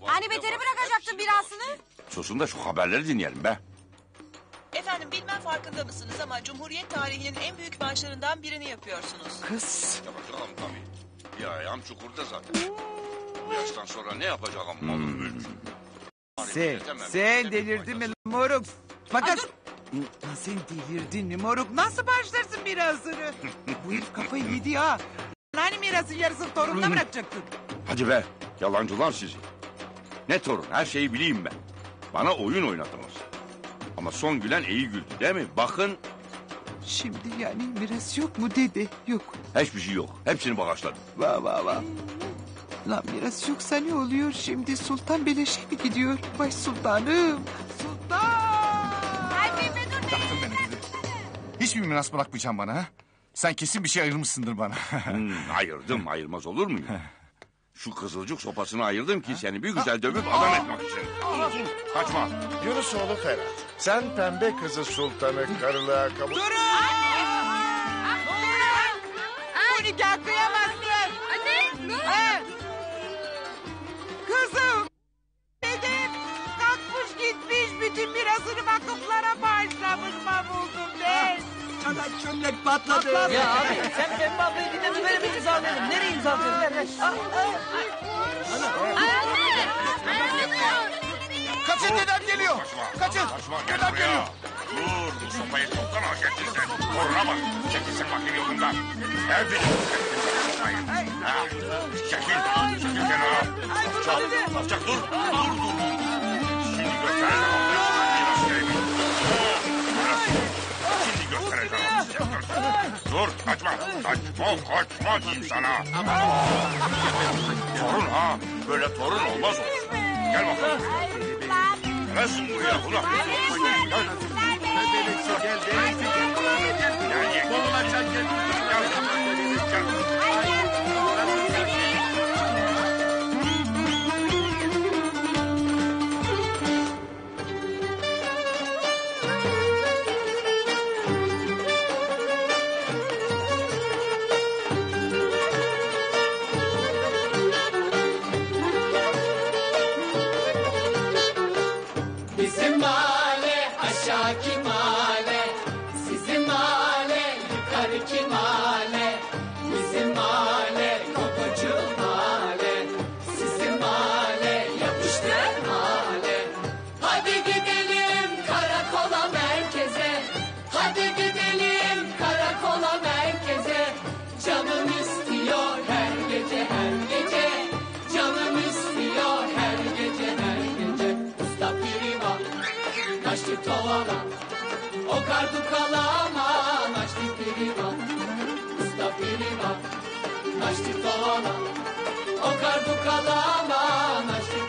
D: Hani beteri bırakacaktın mirasını?
N: Susun da şu haberleri dinleyelim be.
U: Efendim bilmem farkında mısınız ama Cumhuriyet tarihinin en büyük bağışlarından birini yapıyorsunuz.
B: Kız.
N: Yapacağım tabii. Bir ayağım çukurda zaten. Bu yaştan sonra ne yapacağım mülk?
B: Sen, sen delirdin mi lan moruk? Fakat Lan sen delirdin mi moruk? Nasıl başlarsın mirasını? Bu herif kafayı yedi ha. Hani mirasın yarısını torununa bırakacaktık?
N: Hadi be yalancılar sizi. Ne torun her şeyi bileyim ben. Bana oyun oynadınız. Ama son gülen iyi güldü değil mi? Bakın
B: Şimdi yani miras yok mu dede? Yok.
N: hiçbir şey yok. Hepsini bağışladım.
B: Vah vah vah. Lan miras yoksa ne oluyor? Şimdi sultan beleşe mi gidiyor? Vay sultanım.
L: Yaktın Hiçbir miras bırakmayacağım bana ha? Sen kesin bir şey ayırmışsındır bana. *laughs*
N: Hmm, ayırdım ayırmaz olur muyum? Şu kızılcık sopasını ayırdım ki seni bir güzel dövüp adam etmek için. Kaçma.
V: Yunusoğlu Ferhat. Sen pembe kızı sultanı karılığa kabul...
B: Bu nikah kıyamazsın. Anne. He. Kızım. Dedem kalkmış gitmiş bütün mirasını vakıflara bağışlamış ben.
O: Çanak çömlek patladı.
I: Ya abi sen Pembe ablayı dinle de böyle bir imzalayalım. Nereye imzalayalım? Ver ver. Al, al.
L: Kaçın dedem geliyor. Kaçın. Dedem geliyor.
N: Dur bu sopayı çoktan hak ettin sen. Koruna bak. Çekilsin bakayım yolundan. Her biri. Ha, Çekil. Çekil kenara. Alçak. Alçak dur. Dur dur. Şimdi göstereceğim. Dur kaçma. Kaçma kaçma diyeyim sana. Torun ha. Böyle torun olmaz olsun. Gel bakalım. Gelsin buraya ulan. Gel. Gel gel. Gel gel. Gel.
A: O kardu kalama Naşti prima Usta prima Naşti tovala O kardu kalama Naşti